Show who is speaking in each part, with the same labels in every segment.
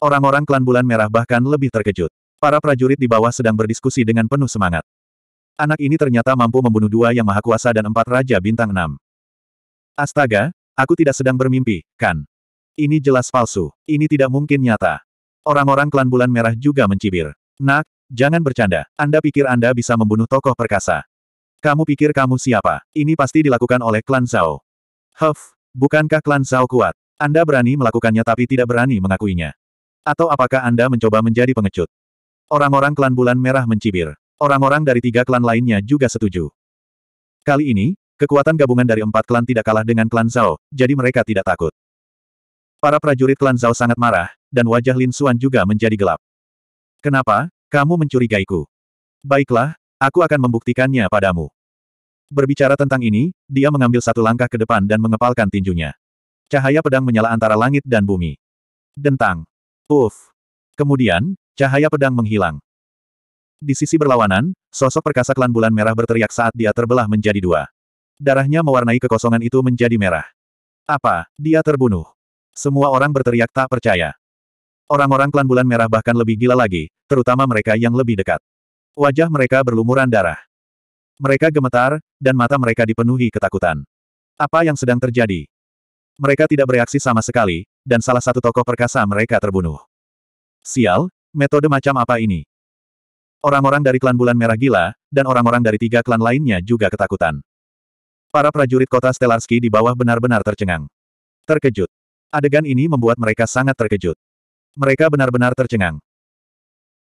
Speaker 1: Orang-orang klan bulan merah bahkan lebih terkejut. Para prajurit di bawah sedang berdiskusi dengan penuh semangat. Anak ini ternyata mampu membunuh dua yang maha kuasa dan empat raja bintang enam. Astaga, aku tidak sedang bermimpi, kan? Ini jelas palsu. Ini tidak mungkin nyata. Orang-orang klan bulan merah juga mencibir. Nak, jangan bercanda. Anda pikir Anda bisa membunuh tokoh perkasa. Kamu pikir kamu siapa? Ini pasti dilakukan oleh klan Zhao. Huff, bukankah klan Zhao kuat? Anda berani melakukannya tapi tidak berani mengakuinya. Atau apakah Anda mencoba menjadi pengecut? Orang-orang klan bulan merah mencibir. Orang-orang dari tiga klan lainnya juga setuju. Kali ini, kekuatan gabungan dari empat klan tidak kalah dengan klan Zhao, jadi mereka tidak takut. Para prajurit klan Zhao sangat marah, dan wajah Lin Xuan juga menjadi gelap. Kenapa, kamu mencurigaiku? Baiklah, aku akan membuktikannya padamu. Berbicara tentang ini, dia mengambil satu langkah ke depan dan mengepalkan tinjunya. Cahaya pedang menyala antara langit dan bumi. Dentang. Uff. Kemudian, cahaya pedang menghilang. Di sisi berlawanan, sosok perkasa klan bulan merah berteriak saat dia terbelah menjadi dua. Darahnya mewarnai kekosongan itu menjadi merah. Apa, dia terbunuh? Semua orang berteriak tak percaya. Orang-orang klan bulan merah bahkan lebih gila lagi, terutama mereka yang lebih dekat. Wajah mereka berlumuran darah. Mereka gemetar, dan mata mereka dipenuhi ketakutan. Apa yang sedang terjadi? Mereka tidak bereaksi sama sekali, dan salah satu tokoh perkasa mereka terbunuh. Sial, metode macam apa ini? Orang-orang dari klan bulan merah gila, dan orang-orang dari tiga klan lainnya juga ketakutan. Para prajurit kota Stelarski di bawah benar-benar tercengang. Terkejut. Adegan ini membuat mereka sangat terkejut. Mereka benar-benar tercengang.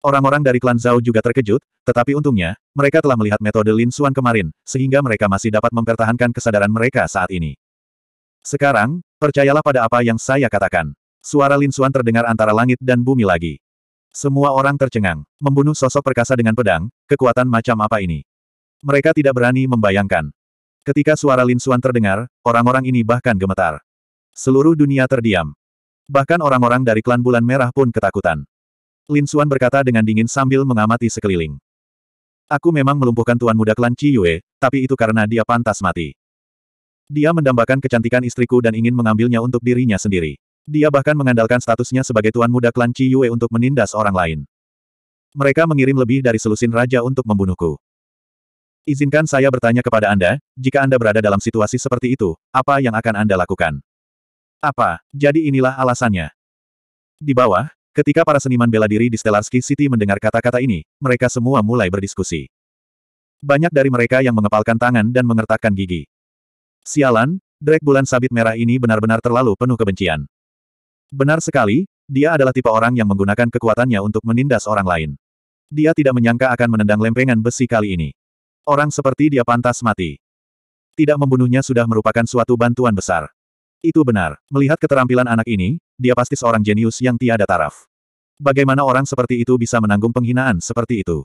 Speaker 1: Orang-orang dari klan Zhao juga terkejut, tetapi untungnya, mereka telah melihat metode Lin Xuan kemarin, sehingga mereka masih dapat mempertahankan kesadaran mereka saat ini. Sekarang, percayalah pada apa yang saya katakan. Suara Lin Xuan terdengar antara langit dan bumi lagi. Semua orang tercengang. Membunuh sosok perkasa dengan pedang, kekuatan macam apa ini? Mereka tidak berani membayangkan. Ketika suara Lin Xuan terdengar, orang-orang ini bahkan gemetar. Seluruh dunia terdiam. Bahkan orang-orang dari klan bulan merah pun ketakutan. Lin Xuan berkata dengan dingin sambil mengamati sekeliling. Aku memang melumpuhkan tuan muda klan Chi Yue, tapi itu karena dia pantas mati. Dia mendambakan kecantikan istriku dan ingin mengambilnya untuk dirinya sendiri. Dia bahkan mengandalkan statusnya sebagai tuan muda klan Chi Yue untuk menindas orang lain. Mereka mengirim lebih dari selusin raja untuk membunuhku. Izinkan saya bertanya kepada Anda, jika Anda berada dalam situasi seperti itu, apa yang akan Anda lakukan? Apa, jadi inilah alasannya. Di bawah, ketika para seniman bela diri di Stellarsky City mendengar kata-kata ini, mereka semua mulai berdiskusi. Banyak dari mereka yang mengepalkan tangan dan mengertakkan gigi. Sialan, Drake bulan sabit merah ini benar-benar terlalu penuh kebencian. Benar sekali, dia adalah tipe orang yang menggunakan kekuatannya untuk menindas orang lain. Dia tidak menyangka akan menendang lempengan besi kali ini. Orang seperti dia pantas mati. Tidak membunuhnya sudah merupakan suatu bantuan besar. Itu benar, melihat keterampilan anak ini, dia pasti seorang jenius yang tiada taraf. Bagaimana orang seperti itu bisa menanggung penghinaan seperti itu?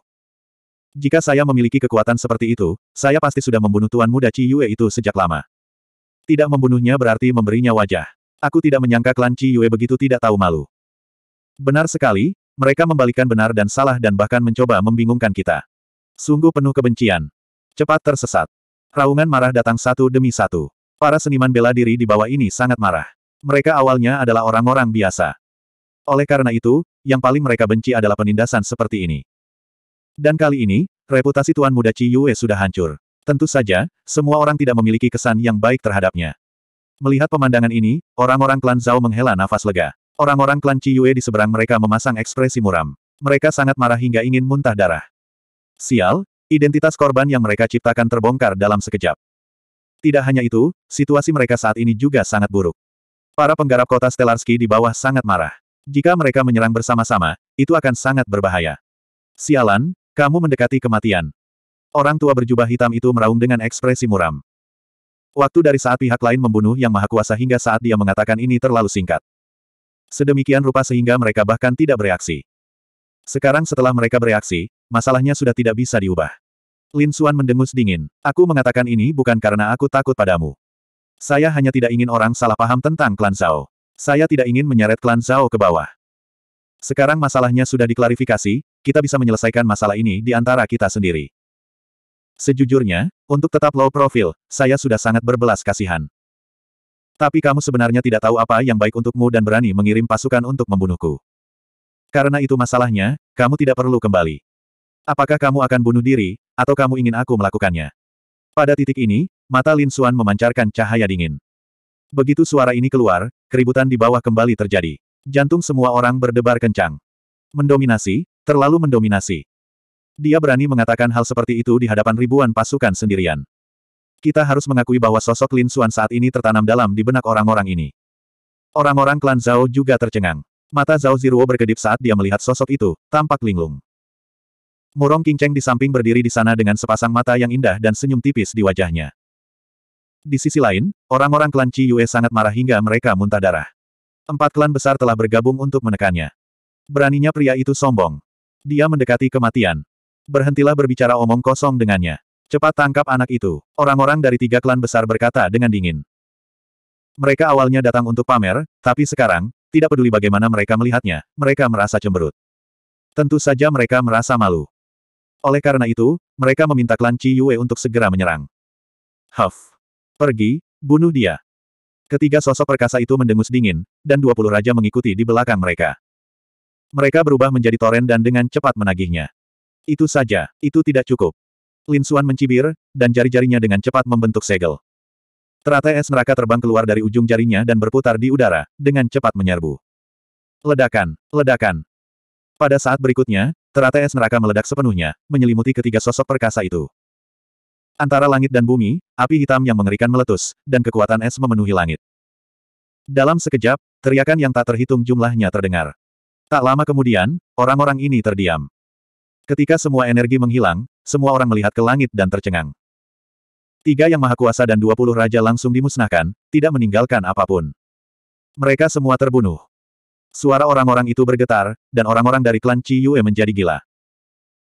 Speaker 1: Jika saya memiliki kekuatan seperti itu, saya pasti sudah membunuh Tuan Muda Chi Yue itu sejak lama. Tidak membunuhnya berarti memberinya wajah. Aku tidak menyangka klan Chi Yue begitu tidak tahu malu. Benar sekali, mereka membalikan benar dan salah dan bahkan mencoba membingungkan kita. Sungguh penuh kebencian. Cepat tersesat. Raungan marah datang satu demi satu. Para seniman bela diri di bawah ini sangat marah. Mereka awalnya adalah orang-orang biasa. Oleh karena itu, yang paling mereka benci adalah penindasan seperti ini. Dan kali ini, reputasi Tuan Muda Chi Yue sudah hancur. Tentu saja, semua orang tidak memiliki kesan yang baik terhadapnya. Melihat pemandangan ini, orang-orang klan Zhao menghela nafas lega. Orang-orang klan Chi Yue di seberang mereka memasang ekspresi muram. Mereka sangat marah hingga ingin muntah darah. Sial, identitas korban yang mereka ciptakan terbongkar dalam sekejap. Tidak hanya itu, situasi mereka saat ini juga sangat buruk. Para penggarap kota Stellarsky di bawah sangat marah. Jika mereka menyerang bersama-sama, itu akan sangat berbahaya. Sialan, kamu mendekati kematian. Orang tua berjubah hitam itu meraung dengan ekspresi muram. Waktu dari saat pihak lain membunuh yang maha kuasa hingga saat dia mengatakan ini terlalu singkat. Sedemikian rupa sehingga mereka bahkan tidak bereaksi. Sekarang setelah mereka bereaksi, masalahnya sudah tidak bisa diubah. Lin Xuan mendengus dingin. Aku mengatakan ini bukan karena aku takut padamu. Saya hanya tidak ingin orang salah paham tentang klan Zhao. Saya tidak ingin menyeret klan Zhao ke bawah. Sekarang masalahnya sudah diklarifikasi, kita bisa menyelesaikan masalah ini di antara kita sendiri. Sejujurnya, untuk tetap low profile, saya sudah sangat berbelas kasihan. Tapi kamu sebenarnya tidak tahu apa yang baik untukmu dan berani mengirim pasukan untuk membunuhku. Karena itu masalahnya, kamu tidak perlu kembali. Apakah kamu akan bunuh diri, atau kamu ingin aku melakukannya? Pada titik ini, mata Lin Xuan memancarkan cahaya dingin. Begitu suara ini keluar, keributan di bawah kembali terjadi. Jantung semua orang berdebar kencang. Mendominasi, terlalu mendominasi. Dia berani mengatakan hal seperti itu di hadapan ribuan pasukan sendirian. Kita harus mengakui bahwa sosok Lin Xuan saat ini tertanam dalam di benak orang-orang ini. Orang-orang klan Zhao juga tercengang. Mata Zhao Ziruo berkedip saat dia melihat sosok itu, tampak linglung. Murong Cheng di samping berdiri di sana dengan sepasang mata yang indah dan senyum tipis di wajahnya. Di sisi lain, orang-orang klan Qi Yue sangat marah hingga mereka muntah darah. Empat klan besar telah bergabung untuk menekannya. Beraninya pria itu sombong. Dia mendekati kematian. Berhentilah berbicara omong kosong dengannya. Cepat tangkap anak itu. Orang-orang dari tiga klan besar berkata dengan dingin. Mereka awalnya datang untuk pamer, tapi sekarang, tidak peduli bagaimana mereka melihatnya, mereka merasa cemberut. Tentu saja mereka merasa malu. Oleh karena itu, mereka meminta klan Qi Yue untuk segera menyerang. Huff. Pergi, bunuh dia. Ketiga sosok perkasa itu mendengus dingin, dan 20 raja mengikuti di belakang mereka. Mereka berubah menjadi toren dan dengan cepat menagihnya. Itu saja, itu tidak cukup. Lin Xuan mencibir, dan jari-jarinya dengan cepat membentuk segel. Teratai es neraka terbang keluar dari ujung jarinya dan berputar di udara, dengan cepat menyerbu. Ledakan, ledakan. Pada saat berikutnya, teratai es neraka meledak sepenuhnya, menyelimuti ketiga sosok perkasa itu. Antara langit dan bumi, api hitam yang mengerikan meletus, dan kekuatan es memenuhi langit. Dalam sekejap, teriakan yang tak terhitung jumlahnya terdengar. Tak lama kemudian, orang-orang ini terdiam. Ketika semua energi menghilang, semua orang melihat ke langit dan tercengang. Tiga yang maha kuasa dan dua puluh raja langsung dimusnahkan, tidak meninggalkan apa pun. Mereka semua terbunuh. Suara orang-orang itu bergetar, dan orang-orang dari klan Qi Yue menjadi gila.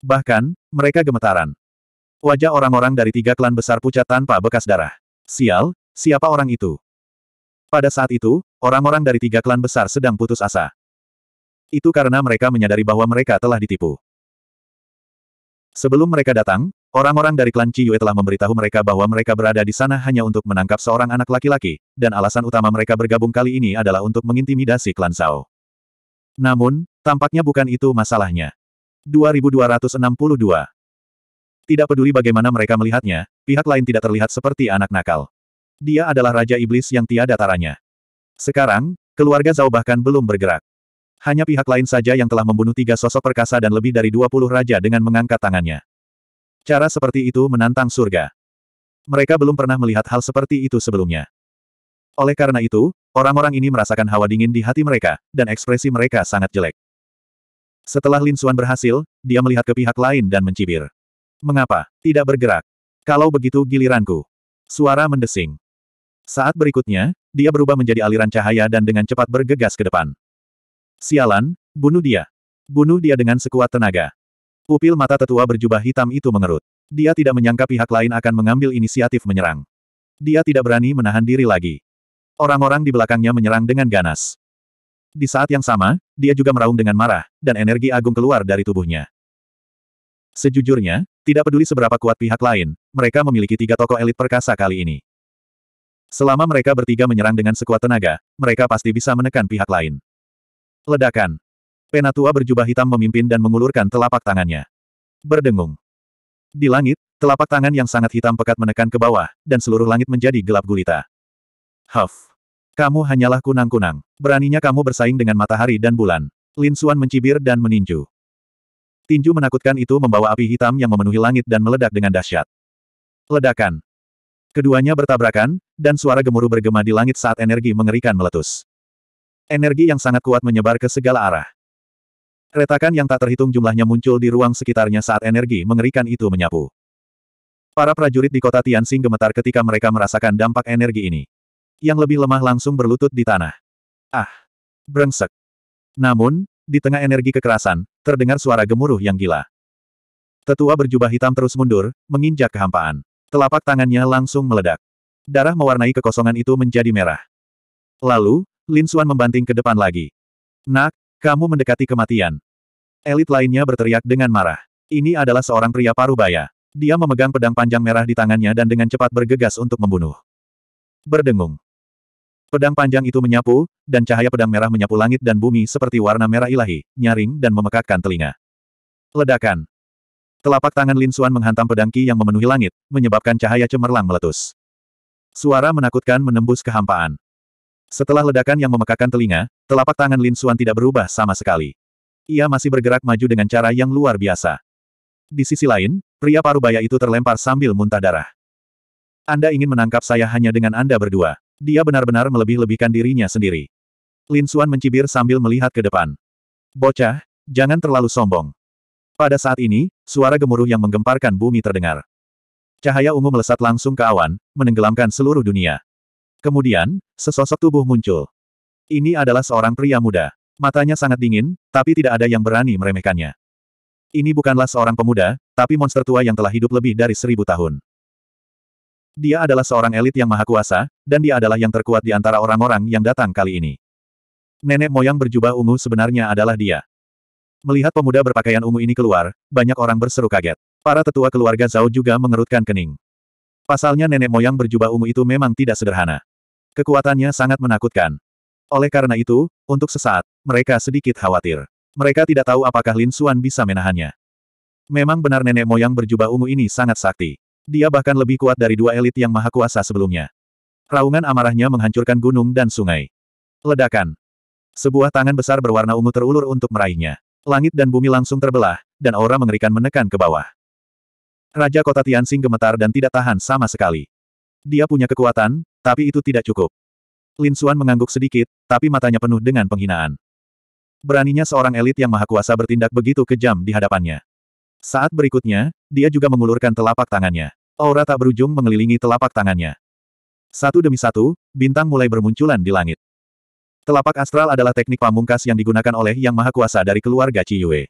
Speaker 1: Bahkan, mereka gemetaran. Wajah orang-orang dari tiga klan besar pucat tanpa bekas darah. Sial, siapa orang itu? Pada saat itu, orang-orang dari tiga klan besar sedang putus asa. Itu karena mereka menyadari bahwa mereka telah ditipu. Sebelum mereka datang, Orang-orang dari klan Yue telah memberitahu mereka bahwa mereka berada di sana hanya untuk menangkap seorang anak laki-laki, dan alasan utama mereka bergabung kali ini adalah untuk mengintimidasi klan Zhao. Namun, tampaknya bukan itu masalahnya. 2262 Tidak peduli bagaimana mereka melihatnya, pihak lain tidak terlihat seperti anak nakal. Dia adalah Raja Iblis yang tiada taranya. Sekarang, keluarga Zhao bahkan belum bergerak. Hanya pihak lain saja yang telah membunuh tiga sosok perkasa dan lebih dari 20 raja dengan mengangkat tangannya. Cara seperti itu menantang surga. Mereka belum pernah melihat hal seperti itu sebelumnya. Oleh karena itu, orang-orang ini merasakan hawa dingin di hati mereka, dan ekspresi mereka sangat jelek. Setelah Lin Xuan berhasil, dia melihat ke pihak lain dan mencibir. Mengapa? Tidak bergerak. Kalau begitu giliranku. Suara mendesing. Saat berikutnya, dia berubah menjadi aliran cahaya dan dengan cepat bergegas ke depan. Sialan, bunuh dia. Bunuh dia dengan sekuat tenaga. Pupil mata tetua berjubah hitam itu mengerut. Dia tidak menyangka pihak lain akan mengambil inisiatif menyerang. Dia tidak berani menahan diri lagi. Orang-orang di belakangnya menyerang dengan ganas. Di saat yang sama, dia juga meraung dengan marah, dan energi agung keluar dari tubuhnya. Sejujurnya, tidak peduli seberapa kuat pihak lain, mereka memiliki tiga tokoh elit perkasa kali ini. Selama mereka bertiga menyerang dengan sekuat tenaga, mereka pasti bisa menekan pihak lain. Ledakan. Penatua berjubah hitam memimpin dan mengulurkan telapak tangannya. Berdengung. Di langit, telapak tangan yang sangat hitam pekat menekan ke bawah, dan seluruh langit menjadi gelap gulita. Huff. Kamu hanyalah kunang-kunang. Beraninya kamu bersaing dengan matahari dan bulan. Lin Xuan mencibir dan meninju. Tinju menakutkan itu membawa api hitam yang memenuhi langit dan meledak dengan dahsyat. Ledakan. Keduanya bertabrakan, dan suara gemuruh bergema di langit saat energi mengerikan meletus. Energi yang sangat kuat menyebar ke segala arah. Retakan yang tak terhitung jumlahnya muncul di ruang sekitarnya saat energi mengerikan itu menyapu. Para prajurit di kota Tianxing gemetar ketika mereka merasakan dampak energi ini. Yang lebih lemah langsung berlutut di tanah. Ah! Brengsek. Namun, di tengah energi kekerasan, terdengar suara gemuruh yang gila. Tetua berjubah hitam terus mundur, menginjak kehampaan. Telapak tangannya langsung meledak. Darah mewarnai kekosongan itu menjadi merah. Lalu, Lin Xuan membanting ke depan lagi. Nak, kamu mendekati kematian. Elit lainnya berteriak dengan marah. Ini adalah seorang pria parubaya. Dia memegang pedang panjang merah di tangannya dan dengan cepat bergegas untuk membunuh. Berdengung. Pedang panjang itu menyapu, dan cahaya pedang merah menyapu langit dan bumi seperti warna merah ilahi, nyaring dan memekakkan telinga. Ledakan. Telapak tangan Lin Xuan menghantam pedang Qi yang memenuhi langit, menyebabkan cahaya cemerlang meletus. Suara menakutkan menembus kehampaan. Setelah ledakan yang memekakkan telinga, telapak tangan Lin Xuan tidak berubah sama sekali. Ia masih bergerak maju dengan cara yang luar biasa. Di sisi lain, pria parubaya itu terlempar sambil muntah darah. Anda ingin menangkap saya hanya dengan Anda berdua. Dia benar-benar melebih-lebihkan dirinya sendiri. Lin Xuan mencibir sambil melihat ke depan. Bocah, jangan terlalu sombong. Pada saat ini, suara gemuruh yang menggemparkan bumi terdengar. Cahaya ungu melesat langsung ke awan, menenggelamkan seluruh dunia. Kemudian, sesosok tubuh muncul. Ini adalah seorang pria muda. Matanya sangat dingin, tapi tidak ada yang berani meremehkannya. Ini bukanlah seorang pemuda, tapi monster tua yang telah hidup lebih dari seribu tahun. Dia adalah seorang elit yang maha kuasa, dan dia adalah yang terkuat di antara orang-orang yang datang kali ini. Nenek moyang berjubah ungu sebenarnya adalah dia. Melihat pemuda berpakaian ungu ini keluar, banyak orang berseru kaget. Para tetua keluarga Zhao juga mengerutkan kening. Pasalnya nenek moyang berjubah ungu itu memang tidak sederhana. Kekuatannya sangat menakutkan. Oleh karena itu, untuk sesaat, mereka sedikit khawatir. Mereka tidak tahu apakah Lin Xuan bisa menahannya. Memang benar nenek moyang berjubah ungu ini sangat sakti. Dia bahkan lebih kuat dari dua elit yang maha kuasa sebelumnya. Raungan amarahnya menghancurkan gunung dan sungai. Ledakan. Sebuah tangan besar berwarna ungu terulur untuk meraihnya. Langit dan bumi langsung terbelah, dan aura mengerikan menekan ke bawah. Raja kota Tianxing gemetar dan tidak tahan sama sekali. Dia punya kekuatan, tapi itu tidak cukup. Lin Xuan mengangguk sedikit, tapi matanya penuh dengan penghinaan. Beraninya seorang elit yang maha kuasa bertindak begitu kejam di hadapannya. Saat berikutnya, dia juga mengulurkan telapak tangannya. Aura tak berujung mengelilingi telapak tangannya. Satu demi satu, bintang mulai bermunculan di langit. Telapak astral adalah teknik pamungkas yang digunakan oleh Yang Maha Kuasa dari keluarga Qi Yue.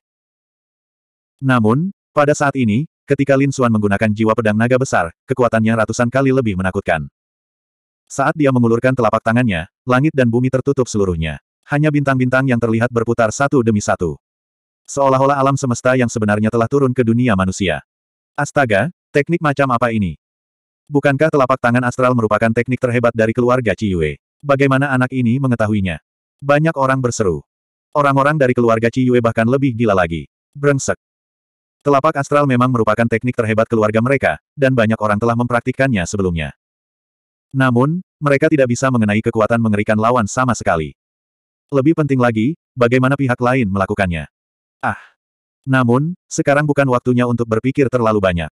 Speaker 1: Namun, pada saat ini, ketika Lin Xuan menggunakan jiwa pedang naga besar, kekuatannya ratusan kali lebih menakutkan. Saat dia mengulurkan telapak tangannya, langit dan bumi tertutup seluruhnya. Hanya bintang-bintang yang terlihat berputar satu demi satu. Seolah-olah alam semesta yang sebenarnya telah turun ke dunia manusia. Astaga, teknik macam apa ini? Bukankah telapak tangan astral merupakan teknik terhebat dari keluarga Qi Yue? Bagaimana anak ini mengetahuinya? Banyak orang berseru. Orang-orang dari keluarga Ci Yue bahkan lebih gila lagi. Brengsek. Telapak astral memang merupakan teknik terhebat keluarga mereka, dan banyak orang telah mempraktikkannya sebelumnya. Namun, mereka tidak bisa mengenai kekuatan mengerikan lawan sama sekali. Lebih penting lagi, bagaimana pihak lain melakukannya. Ah. Namun, sekarang bukan waktunya untuk berpikir terlalu banyak.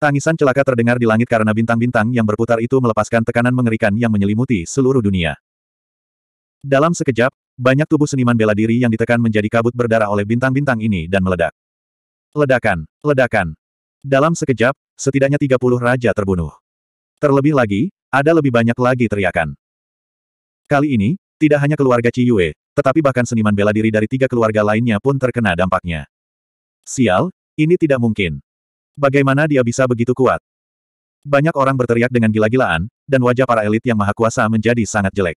Speaker 1: Tangisan celaka terdengar di langit karena bintang-bintang yang berputar itu melepaskan tekanan mengerikan yang menyelimuti seluruh dunia. Dalam sekejap, banyak tubuh seniman bela diri yang ditekan menjadi kabut berdarah oleh bintang-bintang ini dan meledak. Ledakan, ledakan. Dalam sekejap, setidaknya 30 raja terbunuh. Terlebih lagi, ada lebih banyak lagi teriakan. Kali ini, tidak hanya keluarga Yue, tetapi bahkan seniman bela diri dari tiga keluarga lainnya pun terkena dampaknya. Sial, ini tidak mungkin. Bagaimana dia bisa begitu kuat? Banyak orang berteriak dengan gila-gilaan, dan wajah para elit yang maha kuasa menjadi sangat jelek.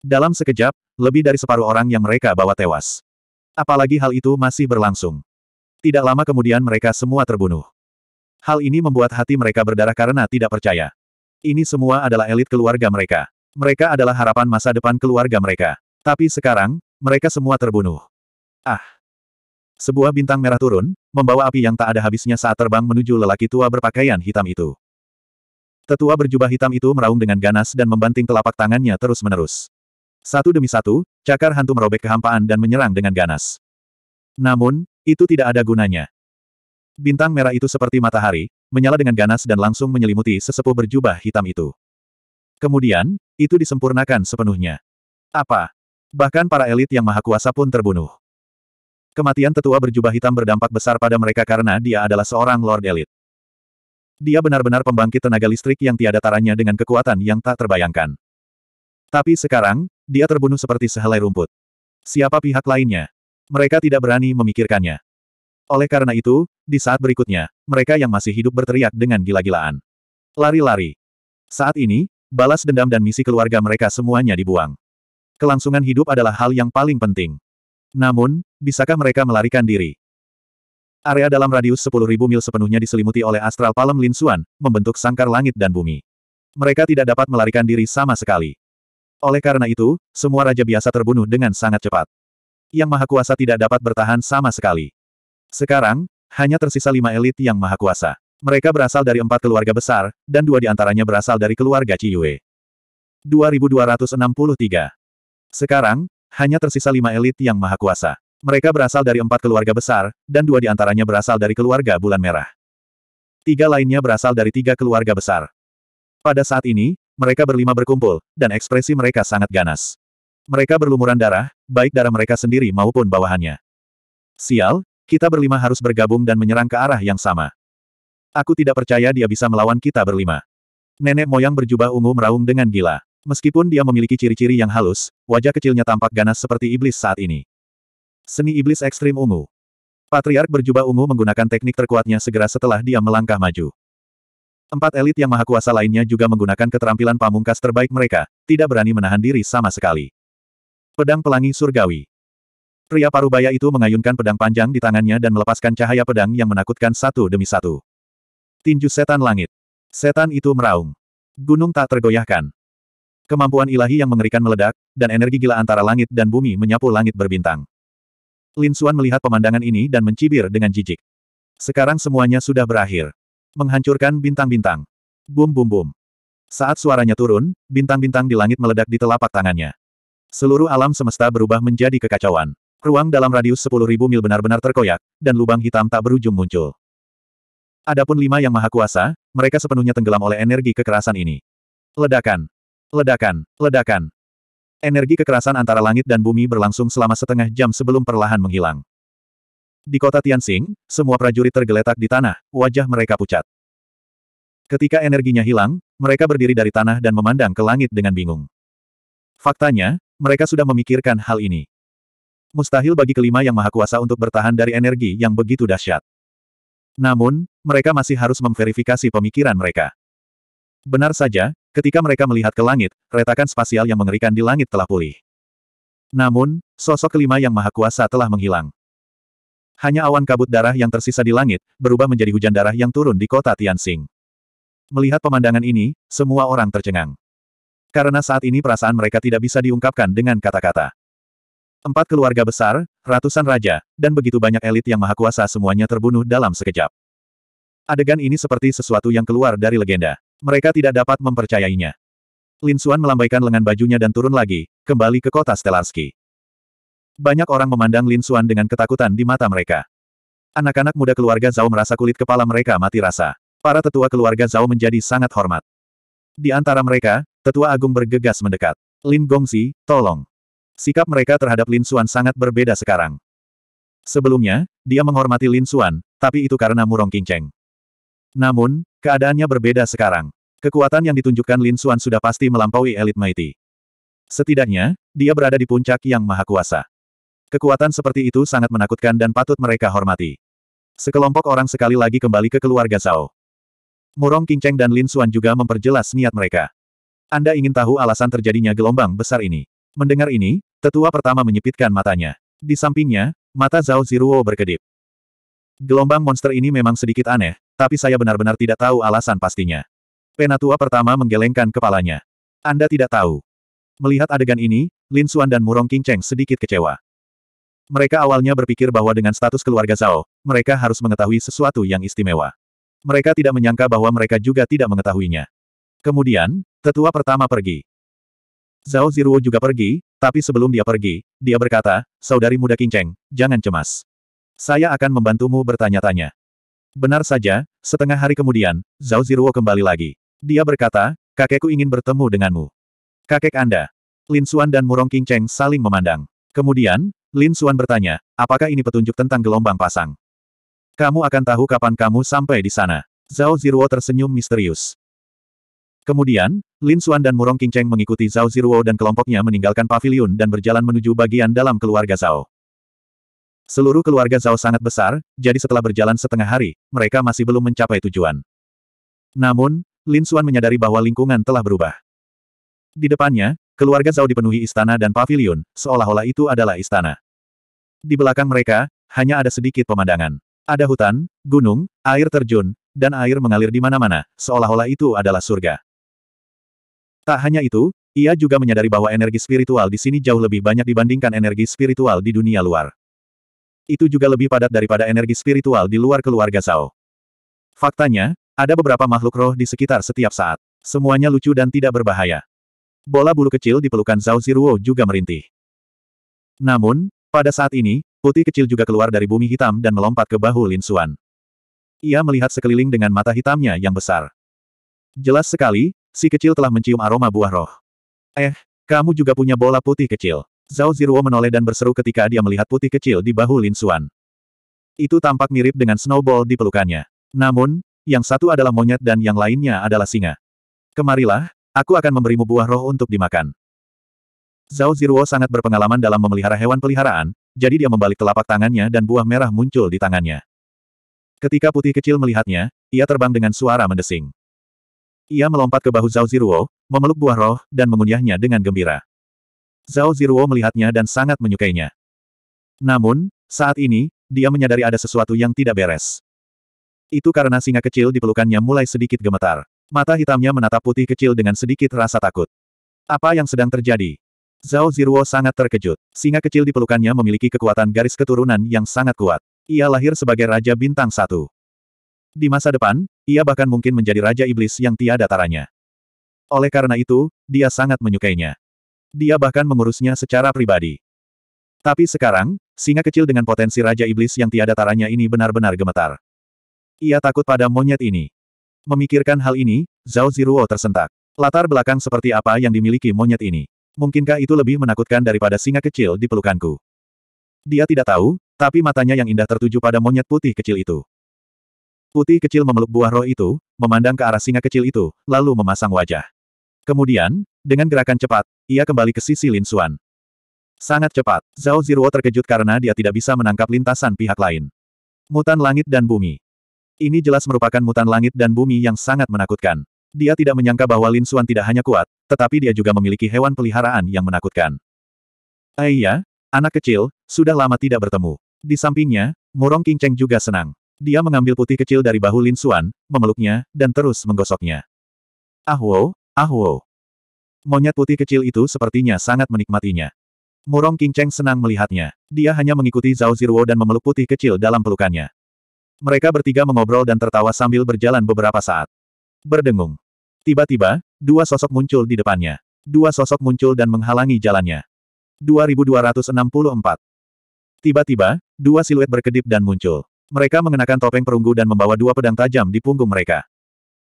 Speaker 1: Dalam sekejap, lebih dari separuh orang yang mereka bawa tewas. Apalagi hal itu masih berlangsung. Tidak lama kemudian mereka semua terbunuh. Hal ini membuat hati mereka berdarah karena tidak percaya. Ini semua adalah elit keluarga mereka. Mereka adalah harapan masa depan keluarga mereka. Tapi sekarang, mereka semua terbunuh. Ah! Sebuah bintang merah turun, membawa api yang tak ada habisnya saat terbang menuju lelaki tua berpakaian hitam itu. Tetua berjubah hitam itu meraung dengan ganas dan membanting telapak tangannya terus-menerus. Satu demi satu, cakar hantu merobek kehampaan dan menyerang dengan ganas. Namun, itu tidak ada gunanya. Bintang merah itu seperti matahari, menyala dengan ganas dan langsung menyelimuti sesepuh berjubah hitam itu. Kemudian, itu disempurnakan sepenuhnya. Apa? Bahkan para elit yang maha kuasa pun terbunuh. Kematian tetua berjubah hitam berdampak besar pada mereka karena dia adalah seorang Lord Elite. Dia benar-benar pembangkit tenaga listrik yang tiada taranya dengan kekuatan yang tak terbayangkan. Tapi sekarang, dia terbunuh seperti sehelai rumput. Siapa pihak lainnya? Mereka tidak berani memikirkannya. Oleh karena itu, di saat berikutnya, mereka yang masih hidup berteriak dengan gila-gilaan. Lari-lari. Saat ini, balas dendam dan misi keluarga mereka semuanya dibuang. Kelangsungan hidup adalah hal yang paling penting. Namun, bisakah mereka melarikan diri? Area dalam radius 10.000 mil sepenuhnya diselimuti oleh astral palem Lin Xuan, membentuk sangkar langit dan bumi. Mereka tidak dapat melarikan diri sama sekali. Oleh karena itu, semua raja biasa terbunuh dengan sangat cepat. Yang Maha Kuasa tidak dapat bertahan sama sekali. Sekarang, hanya tersisa lima elit yang Maha Kuasa. Mereka berasal dari empat keluarga besar, dan dua di antaranya berasal dari keluarga Ciyue. 2263. Sekarang, hanya tersisa lima elit yang Maha Kuasa. Mereka berasal dari empat keluarga besar, dan dua di antaranya berasal dari keluarga Bulan Merah. Tiga lainnya berasal dari tiga keluarga besar. Pada saat ini, mereka berlima berkumpul, dan ekspresi mereka sangat ganas. Mereka berlumuran darah, baik darah mereka sendiri maupun bawahannya. Sial, kita berlima harus bergabung dan menyerang ke arah yang sama. Aku tidak percaya dia bisa melawan kita berlima. Nenek moyang berjubah ungu meraung dengan gila. Meskipun dia memiliki ciri-ciri yang halus, wajah kecilnya tampak ganas seperti iblis saat ini. Seni iblis ekstrim ungu. Patriark berjubah ungu menggunakan teknik terkuatnya segera setelah dia melangkah maju. Empat elit yang maha kuasa lainnya juga menggunakan keterampilan pamungkas terbaik mereka, tidak berani menahan diri sama sekali. Pedang Pelangi Surgawi Pria parubaya itu mengayunkan pedang panjang di tangannya dan melepaskan cahaya pedang yang menakutkan satu demi satu. Tinju setan langit. Setan itu meraung. Gunung tak tergoyahkan. Kemampuan ilahi yang mengerikan meledak, dan energi gila antara langit dan bumi menyapu langit berbintang. Lin Xuan melihat pemandangan ini dan mencibir dengan jijik. Sekarang semuanya sudah berakhir. Menghancurkan bintang-bintang. Bum bum bum. Saat suaranya turun, bintang-bintang di langit meledak di telapak tangannya. Seluruh alam semesta berubah menjadi kekacauan. Ruang dalam radius 10.000 mil benar-benar terkoyak, dan lubang hitam tak berujung muncul. Adapun lima yang maha kuasa, mereka sepenuhnya tenggelam oleh energi kekerasan ini. Ledakan. Ledakan. Ledakan. Energi kekerasan antara langit dan bumi berlangsung selama setengah jam sebelum perlahan menghilang. Di kota Tianxing, semua prajurit tergeletak di tanah, wajah mereka pucat. Ketika energinya hilang, mereka berdiri dari tanah dan memandang ke langit dengan bingung. Faktanya, mereka sudah memikirkan hal ini. Mustahil bagi kelima yang maha kuasa untuk bertahan dari energi yang begitu dahsyat. Namun, mereka masih harus memverifikasi pemikiran mereka. Benar saja, ketika mereka melihat ke langit, retakan spasial yang mengerikan di langit telah pulih. Namun, sosok kelima yang maha kuasa telah menghilang. Hanya awan kabut darah yang tersisa di langit, berubah menjadi hujan darah yang turun di kota Tianxing. Melihat pemandangan ini, semua orang tercengang. Karena saat ini perasaan mereka tidak bisa diungkapkan dengan kata-kata. Empat keluarga besar, ratusan raja, dan begitu banyak elit yang maha kuasa semuanya terbunuh dalam sekejap. Adegan ini seperti sesuatu yang keluar dari legenda. Mereka tidak dapat mempercayainya. Lin Xuan melambaikan lengan bajunya dan turun lagi, kembali ke kota Stelarski. Banyak orang memandang Lin Xuan dengan ketakutan di mata mereka. Anak-anak muda keluarga Zhao merasa kulit kepala mereka mati rasa. Para tetua keluarga Zhao menjadi sangat hormat. Di antara mereka, tetua agung bergegas mendekat. Lin Gongxi, tolong. Sikap mereka terhadap Lin Xuan sangat berbeda sekarang. Sebelumnya, dia menghormati Lin Xuan, tapi itu karena Murong Qingcheng. Namun, keadaannya berbeda sekarang. Kekuatan yang ditunjukkan Lin Xuan sudah pasti melampaui elit Mighty. Setidaknya, dia berada di puncak yang maha kuasa. Kekuatan seperti itu sangat menakutkan dan patut mereka hormati. Sekelompok orang sekali lagi kembali ke keluarga Zhao. Murong Qingcheng dan Lin Xuan juga memperjelas niat mereka. Anda ingin tahu alasan terjadinya gelombang besar ini. Mendengar ini, tetua pertama menyipitkan matanya. Di sampingnya, mata Zhao Ziruo berkedip. Gelombang monster ini memang sedikit aneh, tapi saya benar-benar tidak tahu alasan pastinya. Penatua pertama menggelengkan kepalanya. Anda tidak tahu. Melihat adegan ini, Lin Xuan dan Murong Qingcheng sedikit kecewa. Mereka awalnya berpikir bahwa dengan status keluarga Zhao, mereka harus mengetahui sesuatu yang istimewa. Mereka tidak menyangka bahwa mereka juga tidak mengetahuinya. Kemudian, tetua pertama pergi. Zhao Ziruo juga pergi, tapi sebelum dia pergi, dia berkata, Saudari muda Kinceng, jangan cemas. Saya akan membantumu bertanya-tanya. Benar saja, setengah hari kemudian, Zhao Ziruo kembali lagi. Dia berkata, kakekku ingin bertemu denganmu. Kakek Anda. Lin Xuan dan Murong Kinceng saling memandang. Kemudian, Lin Xuan bertanya, apakah ini petunjuk tentang gelombang pasang? Kamu akan tahu kapan kamu sampai di sana. Zhao Ziruo tersenyum misterius. Kemudian, Lin Xuan dan Murong Qingcheng mengikuti Zhao Ziruo dan kelompoknya meninggalkan pavilion dan berjalan menuju bagian dalam keluarga Zhao. Seluruh keluarga Zhao sangat besar, jadi setelah berjalan setengah hari, mereka masih belum mencapai tujuan. Namun, Lin Xuan menyadari bahwa lingkungan telah berubah. Di depannya, keluarga Zhao dipenuhi istana dan pavilion, seolah-olah itu adalah istana. Di belakang mereka, hanya ada sedikit pemandangan. Ada hutan, gunung, air terjun, dan air mengalir di mana-mana, seolah-olah itu adalah surga. Tak hanya itu, ia juga menyadari bahwa energi spiritual di sini jauh lebih banyak dibandingkan energi spiritual di dunia luar. Itu juga lebih padat daripada energi spiritual di luar keluarga Zhao. Faktanya, ada beberapa makhluk roh di sekitar setiap saat. Semuanya lucu dan tidak berbahaya. Bola bulu kecil di pelukan Zhao Ziruo juga merintih. Namun, pada saat ini, putih kecil juga keluar dari bumi hitam dan melompat ke bahu Lin Xuan. Ia melihat sekeliling dengan mata hitamnya yang besar. Jelas sekali, si kecil telah mencium aroma buah roh. Eh, kamu juga punya bola putih kecil. Zhao Ziruo menoleh dan berseru ketika dia melihat putih kecil di bahu Lin Xuan. Itu tampak mirip dengan snowball di pelukannya. Namun, yang satu adalah monyet dan yang lainnya adalah singa. Kemarilah, aku akan memberimu buah roh untuk dimakan. Zhao Ziruo sangat berpengalaman dalam memelihara hewan peliharaan, jadi dia membalik telapak tangannya dan buah merah muncul di tangannya. Ketika putih kecil melihatnya, ia terbang dengan suara mendesing. Ia melompat ke bahu Zhao Ziruo, memeluk buah roh, dan mengunyahnya dengan gembira. Zhao Ziruo melihatnya dan sangat menyukainya. Namun, saat ini, dia menyadari ada sesuatu yang tidak beres. Itu karena singa kecil di pelukannya mulai sedikit gemetar. Mata hitamnya menatap putih kecil dengan sedikit rasa takut. Apa yang sedang terjadi? Zhao Ziruo sangat terkejut. Singa kecil di pelukannya memiliki kekuatan garis keturunan yang sangat kuat. Ia lahir sebagai Raja Bintang Satu. Di masa depan, ia bahkan mungkin menjadi Raja Iblis yang tiada taranya. Oleh karena itu, dia sangat menyukainya. Dia bahkan mengurusnya secara pribadi. Tapi sekarang, singa kecil dengan potensi Raja Iblis yang tiada taranya ini benar-benar gemetar. Ia takut pada monyet ini. Memikirkan hal ini, Zhao Ziruo tersentak. Latar belakang seperti apa yang dimiliki monyet ini? Mungkinkah itu lebih menakutkan daripada singa kecil di pelukanku? Dia tidak tahu, tapi matanya yang indah tertuju pada monyet putih kecil itu. Putih kecil memeluk buah roh itu, memandang ke arah singa kecil itu, lalu memasang wajah. Kemudian, dengan gerakan cepat, ia kembali ke sisi Lin Xuan. Sangat cepat, Zhao Ziruo terkejut karena dia tidak bisa menangkap lintasan pihak lain. Mutan langit dan bumi. Ini jelas merupakan mutan langit dan bumi yang sangat menakutkan. Dia tidak menyangka bahwa Lin Xuan tidak hanya kuat, tetapi dia juga memiliki hewan peliharaan yang menakutkan. Ah iya, anak kecil, sudah lama tidak bertemu. Di sampingnya, Murong King Cheng juga senang. Dia mengambil putih kecil dari bahu Lin Xuan, memeluknya, dan terus menggosoknya. Ah wow, Ah wow. Monyet putih kecil itu sepertinya sangat menikmatinya. Murong King Cheng senang melihatnya. Dia hanya mengikuti Zhao Ziruo dan memeluk putih kecil dalam pelukannya. Mereka bertiga mengobrol dan tertawa sambil berjalan beberapa saat. Berdengung. Tiba-tiba, dua sosok muncul di depannya. Dua sosok muncul dan menghalangi jalannya. 2264. Tiba-tiba, dua siluet berkedip dan muncul. Mereka mengenakan topeng perunggu dan membawa dua pedang tajam di punggung mereka.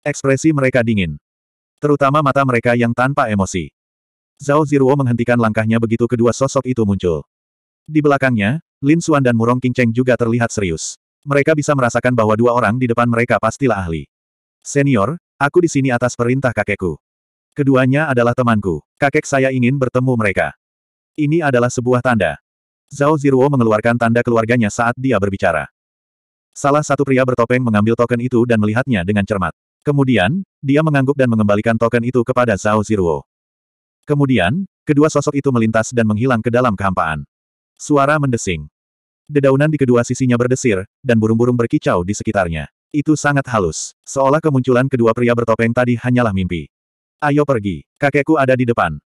Speaker 1: Ekspresi mereka dingin. Terutama mata mereka yang tanpa emosi. Zhao Ziruo menghentikan langkahnya begitu kedua sosok itu muncul. Di belakangnya, Lin Xuan dan Murong King Cheng juga terlihat serius. Mereka bisa merasakan bahwa dua orang di depan mereka pastilah ahli. Senior, aku di sini atas perintah kakekku. Keduanya adalah temanku. Kakek saya ingin bertemu mereka. Ini adalah sebuah tanda. Zhao Ziruo mengeluarkan tanda keluarganya saat dia berbicara. Salah satu pria bertopeng mengambil token itu dan melihatnya dengan cermat. Kemudian, dia mengangguk dan mengembalikan token itu kepada Zhao Ziruo. Kemudian, kedua sosok itu melintas dan menghilang ke dalam kehampaan. Suara mendesing. Dedaunan di kedua sisinya berdesir, dan burung-burung berkicau di sekitarnya. Itu sangat halus, seolah kemunculan kedua pria bertopeng tadi hanyalah mimpi. Ayo pergi, kakekku ada di depan.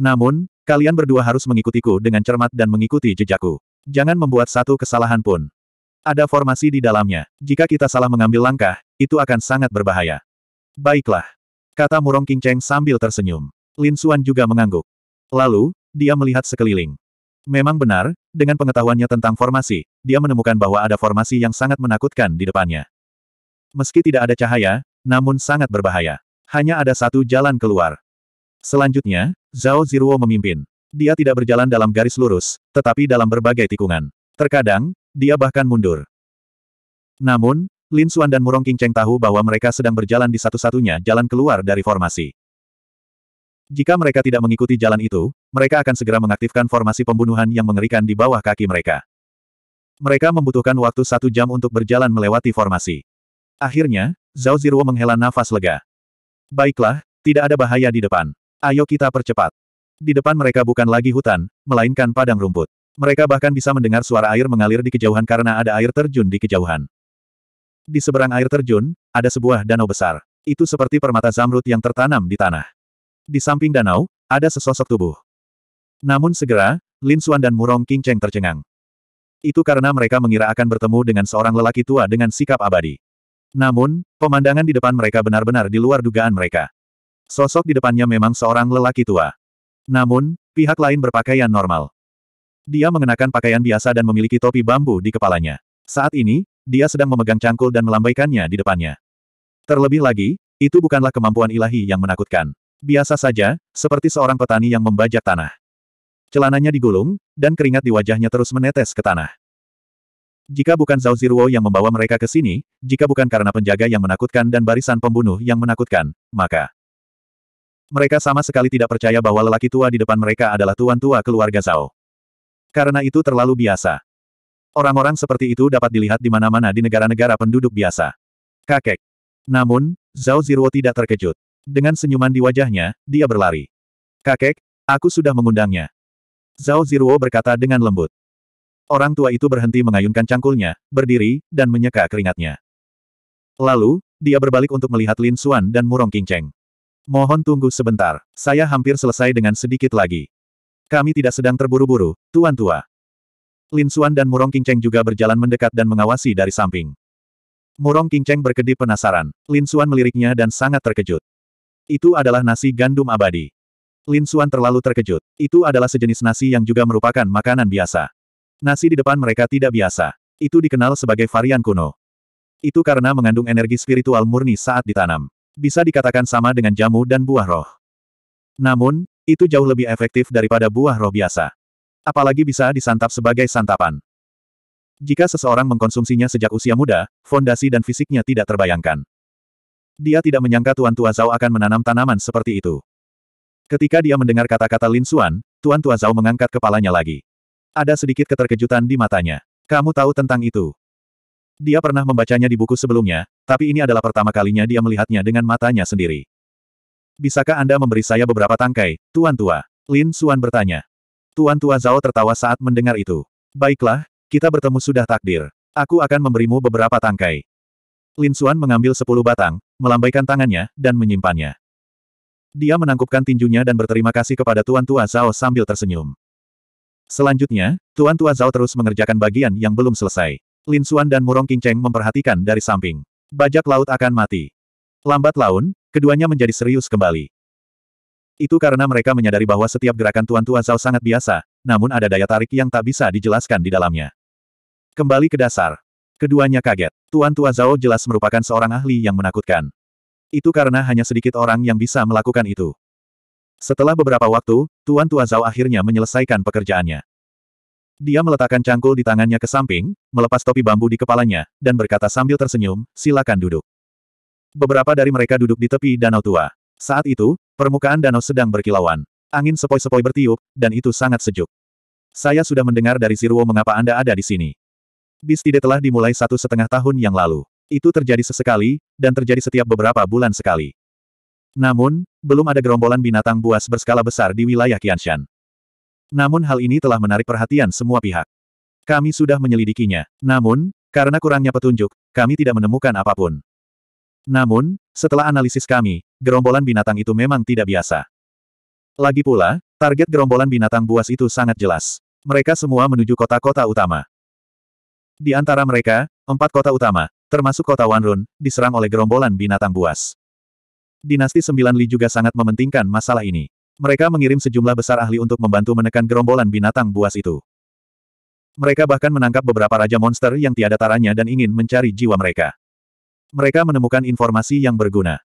Speaker 1: Namun, kalian berdua harus mengikutiku dengan cermat dan mengikuti jejakku. Jangan membuat satu kesalahan pun. Ada formasi di dalamnya. Jika kita salah mengambil langkah, itu akan sangat berbahaya. Baiklah. Kata Murong King Cheng sambil tersenyum. Lin Xuan juga mengangguk. Lalu, dia melihat sekeliling. Memang benar, dengan pengetahuannya tentang formasi, dia menemukan bahwa ada formasi yang sangat menakutkan di depannya. Meski tidak ada cahaya, namun sangat berbahaya. Hanya ada satu jalan keluar. Selanjutnya, Zhao Ziruo memimpin. Dia tidak berjalan dalam garis lurus, tetapi dalam berbagai tikungan. Terkadang, dia bahkan mundur. Namun, Lin Xuan dan Murong King Cheng tahu bahwa mereka sedang berjalan di satu-satunya jalan keluar dari formasi. Jika mereka tidak mengikuti jalan itu, mereka akan segera mengaktifkan formasi pembunuhan yang mengerikan di bawah kaki mereka. Mereka membutuhkan waktu satu jam untuk berjalan melewati formasi. Akhirnya, Zhao Ziruo menghela nafas lega. Baiklah, tidak ada bahaya di depan. Ayo kita percepat. Di depan mereka bukan lagi hutan, melainkan padang rumput. Mereka bahkan bisa mendengar suara air mengalir di kejauhan karena ada air terjun di kejauhan. Di seberang air terjun, ada sebuah danau besar. Itu seperti permata zamrud yang tertanam di tanah. Di samping danau, ada sesosok tubuh. Namun segera, Lin Xuan dan Murong King Cheng tercengang. Itu karena mereka mengira akan bertemu dengan seorang lelaki tua dengan sikap abadi. Namun, pemandangan di depan mereka benar-benar di luar dugaan mereka. Sosok di depannya memang seorang lelaki tua. Namun, pihak lain berpakaian normal. Dia mengenakan pakaian biasa dan memiliki topi bambu di kepalanya. Saat ini, dia sedang memegang cangkul dan melambaikannya di depannya. Terlebih lagi, itu bukanlah kemampuan ilahi yang menakutkan. Biasa saja, seperti seorang petani yang membajak tanah. Celananya digulung, dan keringat di wajahnya terus menetes ke tanah. Jika bukan Zhao Ziruo yang membawa mereka ke sini, jika bukan karena penjaga yang menakutkan dan barisan pembunuh yang menakutkan, maka mereka sama sekali tidak percaya bahwa lelaki tua di depan mereka adalah tuan tua keluarga Zhao. Karena itu terlalu biasa. Orang-orang seperti itu dapat dilihat di mana-mana di negara-negara penduduk biasa. Kakek. Namun, Zhao Ziruo tidak terkejut. Dengan senyuman di wajahnya, dia berlari. Kakek, aku sudah mengundangnya. Zhao Ziruo berkata dengan lembut. Orang tua itu berhenti mengayunkan cangkulnya, berdiri, dan menyeka keringatnya. Lalu, dia berbalik untuk melihat Lin Xuan dan Murong Qingcheng. Mohon tunggu sebentar, saya hampir selesai dengan sedikit lagi. Kami tidak sedang terburu-buru, Tuan Tua. Lin Xuan dan Murong Qingcheng juga berjalan mendekat dan mengawasi dari samping. Murong Qingcheng berkedip penasaran, Lin Xuan meliriknya dan sangat terkejut. Itu adalah nasi gandum abadi. Lin Xuan terlalu terkejut. Itu adalah sejenis nasi yang juga merupakan makanan biasa. Nasi di depan mereka tidak biasa. Itu dikenal sebagai varian kuno. Itu karena mengandung energi spiritual murni saat ditanam. Bisa dikatakan sama dengan jamu dan buah roh. Namun, itu jauh lebih efektif daripada buah roh biasa. Apalagi bisa disantap sebagai santapan. Jika seseorang mengkonsumsinya sejak usia muda, fondasi dan fisiknya tidak terbayangkan. Dia tidak menyangka Tuan Tua Zhao akan menanam tanaman seperti itu. Ketika dia mendengar kata-kata Lin Xuan, Tuan Tua Zhao mengangkat kepalanya lagi. Ada sedikit keterkejutan di matanya. Kamu tahu tentang itu. Dia pernah membacanya di buku sebelumnya, tapi ini adalah pertama kalinya dia melihatnya dengan matanya sendiri. Bisakah Anda memberi saya beberapa tangkai, Tuan Tua? Lin Xuan bertanya. Tuan Tua Zhao tertawa saat mendengar itu. Baiklah, kita bertemu sudah takdir. Aku akan memberimu beberapa tangkai. Lin Xuan mengambil sepuluh batang, melambaikan tangannya, dan menyimpannya. Dia menangkupkan tinjunya dan berterima kasih kepada Tuan Tua Zhao sambil tersenyum. Selanjutnya, Tuan Tua Zhao terus mengerjakan bagian yang belum selesai. Lin Xuan dan Murong Qingcheng memperhatikan dari samping. Bajak laut akan mati. Lambat laun, keduanya menjadi serius kembali. Itu karena mereka menyadari bahwa setiap gerakan Tuan Tua Zhao sangat biasa, namun ada daya tarik yang tak bisa dijelaskan di dalamnya. Kembali ke dasar. Keduanya kaget. Tuan Tua Zhao jelas merupakan seorang ahli yang menakutkan. Itu karena hanya sedikit orang yang bisa melakukan itu. Setelah beberapa waktu, Tuan Tua Zhao akhirnya menyelesaikan pekerjaannya. Dia meletakkan cangkul di tangannya ke samping, melepas topi bambu di kepalanya, dan berkata sambil tersenyum, silakan duduk. Beberapa dari mereka duduk di tepi danau tua. Saat itu, permukaan danau sedang berkilauan. Angin sepoi-sepoi bertiup, dan itu sangat sejuk. Saya sudah mendengar dari Siruo mengapa Anda ada di sini. Bistide telah dimulai satu setengah tahun yang lalu. Itu terjadi sesekali, dan terjadi setiap beberapa bulan sekali. Namun, belum ada gerombolan binatang buas berskala besar di wilayah Qianshan. Namun hal ini telah menarik perhatian semua pihak. Kami sudah menyelidikinya. Namun, karena kurangnya petunjuk, kami tidak menemukan apa pun. Namun, setelah analisis kami, gerombolan binatang itu memang tidak biasa. Lagi pula, target gerombolan binatang buas itu sangat jelas. Mereka semua menuju kota-kota utama. Di antara mereka, empat kota utama, termasuk kota Wanrun, diserang oleh gerombolan binatang buas. Dinasti Sembilan Li juga sangat mementingkan masalah ini. Mereka mengirim sejumlah besar ahli untuk membantu menekan gerombolan binatang buas itu. Mereka bahkan menangkap beberapa raja monster yang tiada taranya dan ingin mencari jiwa mereka. Mereka menemukan informasi yang berguna.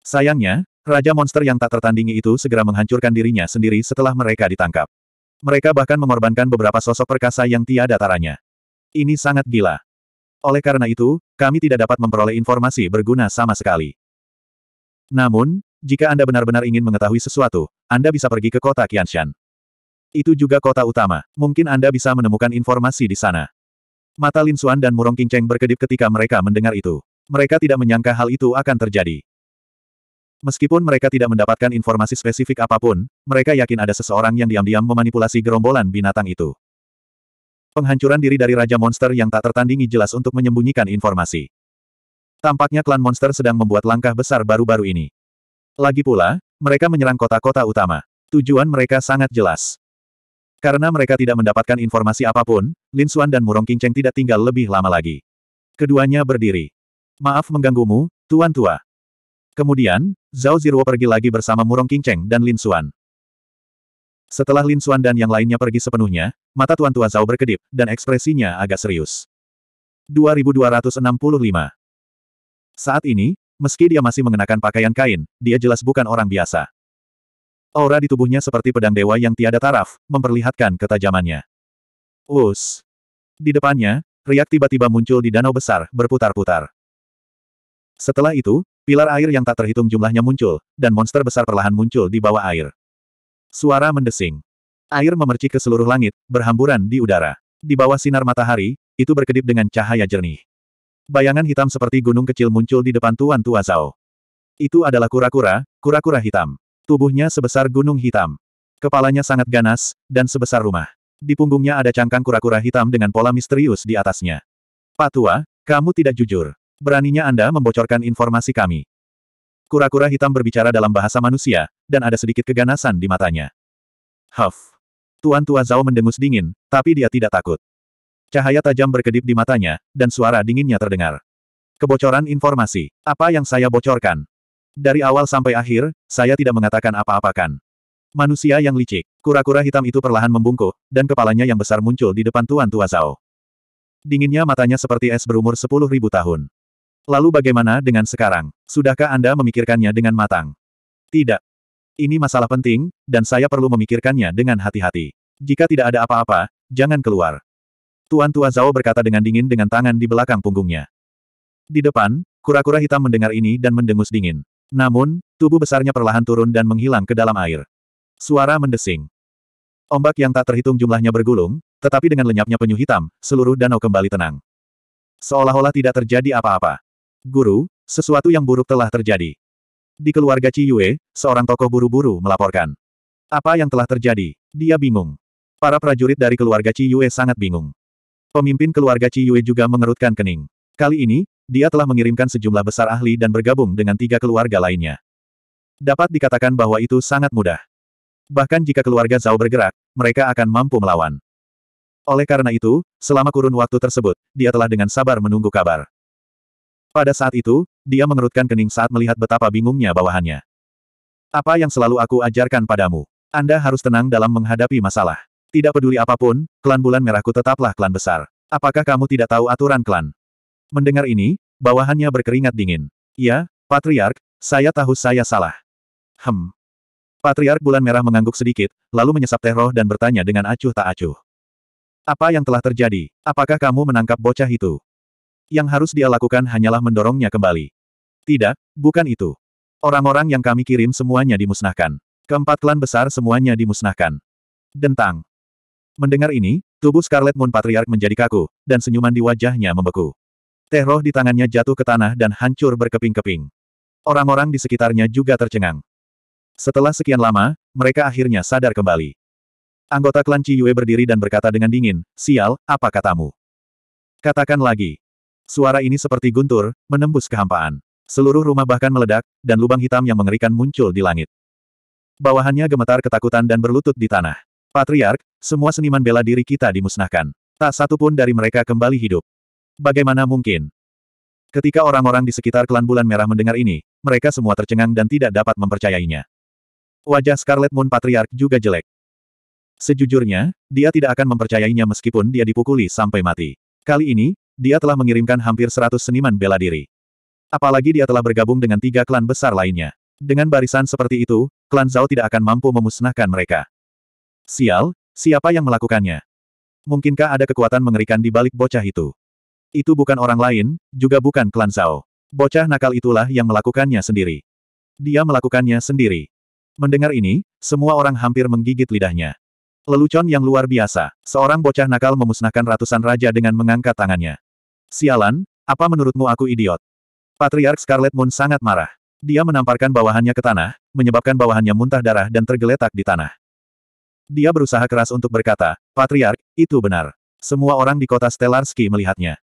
Speaker 1: Sayangnya, raja monster yang tak tertandingi itu segera menghancurkan dirinya sendiri setelah mereka ditangkap. Mereka bahkan mengorbankan beberapa sosok perkasa yang tiada taranya. Ini sangat gila. Oleh karena itu, kami tidak dapat memperoleh informasi berguna sama sekali. Namun, jika Anda benar-benar ingin mengetahui sesuatu, Anda bisa pergi ke kota Qianshan. Itu juga kota utama. Mungkin Anda bisa menemukan informasi di sana. Mata Lin Xuan dan Murong Qingcheng berkedip ketika mereka mendengar itu. Mereka tidak menyangka hal itu akan terjadi. Meskipun mereka tidak mendapatkan informasi spesifik apa pun, mereka yakin ada seseorang yang diam-diam memanipulasi gerombolan binatang itu. Penghancuran diri dari Raja Monster yang tak tertandingi jelas untuk menyembunyikan informasi. Tampaknya klan monster sedang membuat langkah besar baru-baru ini. Lagi pula, Mereka menyerang kota-kota utama. Tujuan mereka sangat jelas. Karena mereka tidak mendapatkan informasi apa pun, Lin Xuan dan Murong King Cheng tidak tinggal lebih lama lagi. Keduanya berdiri. Maaf mengganggumu, Tuan Tua. Kemudian, Zhao Ziruo pergi lagi bersama Murong King Cheng dan Lin Xuan. Setelah Lin Xuan dan yang lainnya pergi sepenuhnya, mata Tuan Tua Zhao berkedip, dan ekspresinya agak serius. 2265 Saat ini, meski dia masih mengenakan pakaian kain, dia jelas bukan orang biasa. Aura di tubuhnya seperti pedang dewa yang tiada taraf, memperlihatkan ketajamannya. Us. Di depannya, riak tiba-tiba muncul di danau besar, berputar-putar. Setelah itu, pilar air yang tak terhitung jumlahnya muncul, dan monster besar perlahan muncul di bawah air. Suara mendesing. Air memercik ke seluruh langit, berhamburan di udara. Di bawah sinar matahari, itu berkedip dengan cahaya jernih. Bayangan hitam seperti gunung kecil muncul di depan Tuan Tua Zhao. Itu adalah kura-kura, kura-kura hitam. Tubuhnya sebesar gunung hitam. Kepalanya sangat ganas, dan sebesar rumah. Di punggungnya ada cangkang kura-kura hitam dengan pola misterius di atasnya. Pak Tua, kamu tidak jujur. Beraninya Anda membocorkan informasi kami. Kura-kura hitam berbicara dalam bahasa manusia, dan ada sedikit keganasan di matanya. Huff. Tuan Tua Zhao mendengus dingin, tapi dia tidak takut. Cahaya tajam berkedip di matanya, dan suara dinginnya terdengar. Kebocoran informasi. Apa yang saya bocorkan? Dari awal sampai akhir, saya tidak mengatakan apa-apa kan. Manusia yang licik. Kura-kura hitam itu perlahan membungkuk, dan kepalanya yang besar muncul di depan Tuan Tua Zhao. Dinginnya matanya seperti es berumur sepuluh ribu tahun. Lalu bagaimana dengan sekarang? Sudahkah Anda memikirkannya dengan matang? Tidak. Ini masalah penting, dan saya perlu memikirkannya dengan hati-hati. Jika tidak ada apa-apa, jangan keluar. Tuan Tua Zhao berkata dengan dingin dengan tangan di belakang punggungnya. Di depan, kura-kura hitam mendengar ini dan mendengus dingin. Namun, tubuh besarnya perlahan turun dan menghilang ke dalam air. Suara mendesing. Ombak yang tak terhitung jumlahnya bergulung, tetapi dengan lenyapnya penyu hitam, seluruh danau kembali tenang. Seolah-olah tidak terjadi apa-apa. Guru, sesuatu yang buruk telah terjadi. Di keluarga Ci Yue, seorang tokoh buru-buru melaporkan. Apa yang telah terjadi? Dia bingung. Para prajurit dari keluarga Ci Yue sangat bingung. Pemimpin keluarga Ci Yue juga mengerutkan kening. Kali ini, dia telah mengirimkan sejumlah besar ahli dan bergabung dengan tiga keluarga lainnya. Dapat dikatakan bahwa itu sangat mudah. Bahkan jika keluarga Zhao bergerak, mereka akan mampu melawan. Oleh karena itu, selama kurun waktu tersebut, dia telah dengan sabar menunggu kabar. Pada saat itu, dia mengerutkan kening saat melihat betapa bingungnya bawahannya. Apa yang selalu aku ajarkan padamu? Anda harus tenang dalam menghadapi masalah. Tidak peduli apa pun, klan bulan merahku tetaplah klan besar. Apakah kamu tidak tahu aturan klan? Mendengar ini, bawahannya berkeringat dingin. Ya, Patriark, saya tahu saya salah. Hem. Patriark Bulan Merah mengangguk sedikit, lalu menyesap teh roh dan bertanya dengan acuh tak acuh. Apa yang telah terjadi? Apakah kamu menangkap bocah itu? Yang harus dia lakukan hanyalah mendorongnya kembali. Tidak, bukan itu. Orang-orang yang kami kirim semuanya dimusnahkan. Keempat klan besar semuanya dimusnahkan. Dentang. Mendengar ini, tubuh Scarlet Moon Patriark menjadi kaku, dan senyuman di wajahnya membeku. Teh roh di tangannya jatuh ke tanah dan hancur berkeping-keping. Orang-orang di sekitarnya juga tercengang. Setelah sekian lama, mereka akhirnya sadar kembali. Anggota klan Yue berdiri dan berkata dengan dingin, Sial, apa katamu? Katakan lagi. Suara ini seperti guntur, menembus kehampaan. Seluruh rumah bahkan meledak, dan lubang hitam yang mengerikan muncul di langit. Bawahannya gemetar ketakutan dan berlutut di tanah. Patriark, semua seniman bela diri kita dimusnahkan. Tak satu pun dari mereka kembali hidup. Bagaimana mungkin? Ketika orang-orang di sekitar klan bulan merah mendengar ini, mereka semua tercengang dan tidak dapat mempercayainya. Wajah Scarlet Moon Patriark juga jelek. Sejujurnya, dia tidak akan mempercayainya meskipun dia dipukuli sampai mati. Kali ini, dia telah mengirimkan hampir seratus seniman bela diri. Apalagi dia telah bergabung dengan tiga klan besar lainnya. Dengan barisan seperti itu, klan Zhao tidak akan mampu memusnahkan mereka. Sial, siapa yang melakukannya? Mungkinkah ada kekuatan mengerikan di balik bocah itu? Itu bukan orang lain, juga bukan klan Zhao. Bocah nakal itulah yang melakukannya sendiri. Dia melakukannya sendiri. Mendengar ini, semua orang hampir menggigit lidahnya. Lelucon yang luar biasa. Seorang bocah nakal memusnahkan ratusan raja dengan mengangkat tangannya. Sialan, apa menurutmu aku idiot? Patriark Scarlet Moon sangat marah. Dia menamparkan bawahannya ke tanah, menyebabkan bawahannya muntah darah dan tergeletak di tanah. Dia berusaha keras untuk berkata, Patriark, itu benar. Semua orang di kota Stellarski melihatnya.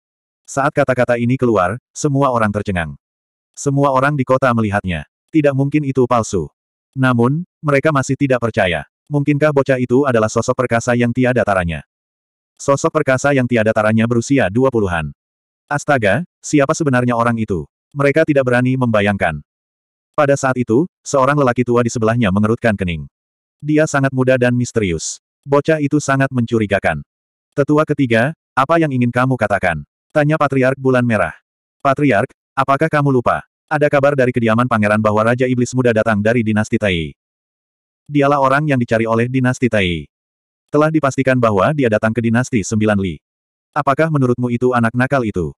Speaker 1: Saat kata-kata ini keluar, semua orang tercengang. Semua orang di kota melihatnya. Tidak mungkin itu palsu. Namun, mereka masih tidak percaya. Mungkinkah bocah itu adalah sosok perkasa yang tiada taranya? Sosok perkasa yang tiada taranya berusia dua puluhan. Astaga, siapa sebenarnya orang itu? Mereka tidak berani membayangkan. Pada saat itu, seorang lelaki tua di sebelahnya mengerutkan kening. Dia sangat muda dan misterius. Bocah itu sangat mencurigakan. Tetua ketiga, apa yang ingin kamu katakan? Tanya Patriark Bulan Merah. Patriark, apakah kamu lupa? Ada kabar dari kediaman pangeran bahwa Raja Iblis Muda datang dari dinasti Tai. Dialah orang yang dicari oleh dinasti Tai. Telah dipastikan bahwa dia datang ke dinasti Sembilan Li. Apakah menurutmu itu anak nakal itu?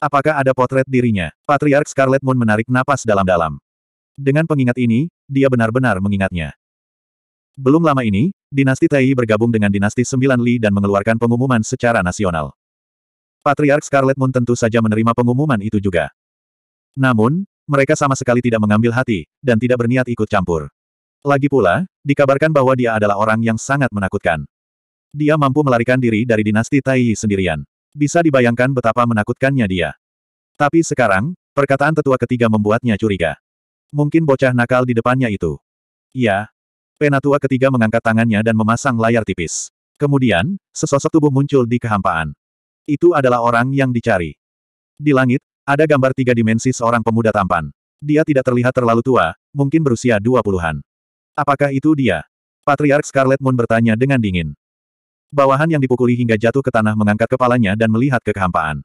Speaker 1: Apakah ada potret dirinya? Patriark Scarlet Moon menarik napas dalam-dalam. Dengan pengingat ini, dia benar-benar mengingatnya. Belum lama ini, dinasti Tai bergabung dengan dinasti Sembilan Li dan mengeluarkan pengumuman secara nasional. Patriark Scarlet Moon tentu saja menerima pengumuman itu juga. Namun, mereka sama sekali tidak mengambil hati, dan tidak berniat ikut campur. Lagi pula, dikabarkan bahwa dia adalah orang yang sangat menakutkan. Dia mampu melarikan diri dari dinasti Tai sendirian. Bisa dibayangkan betapa menakutkannya dia. Tapi sekarang, perkataan tetua ketiga membuatnya curiga. Mungkin bocah nakal di depannya itu. Iya. Penatua ketiga mengangkat tangannya dan memasang layar tipis. Kemudian, sesosok tubuh muncul di kehampaan. Itu adalah orang yang dicari. Di langit, ada gambar tiga dimensi seorang pemuda tampan. Dia tidak terlihat terlalu tua, mungkin berusia dua puluhan. Apakah itu dia? Patriark Scarlet Moon bertanya dengan dingin. Bawahan yang dipukuli hingga jatuh ke tanah mengangkat kepalanya dan melihat ke kehampaan.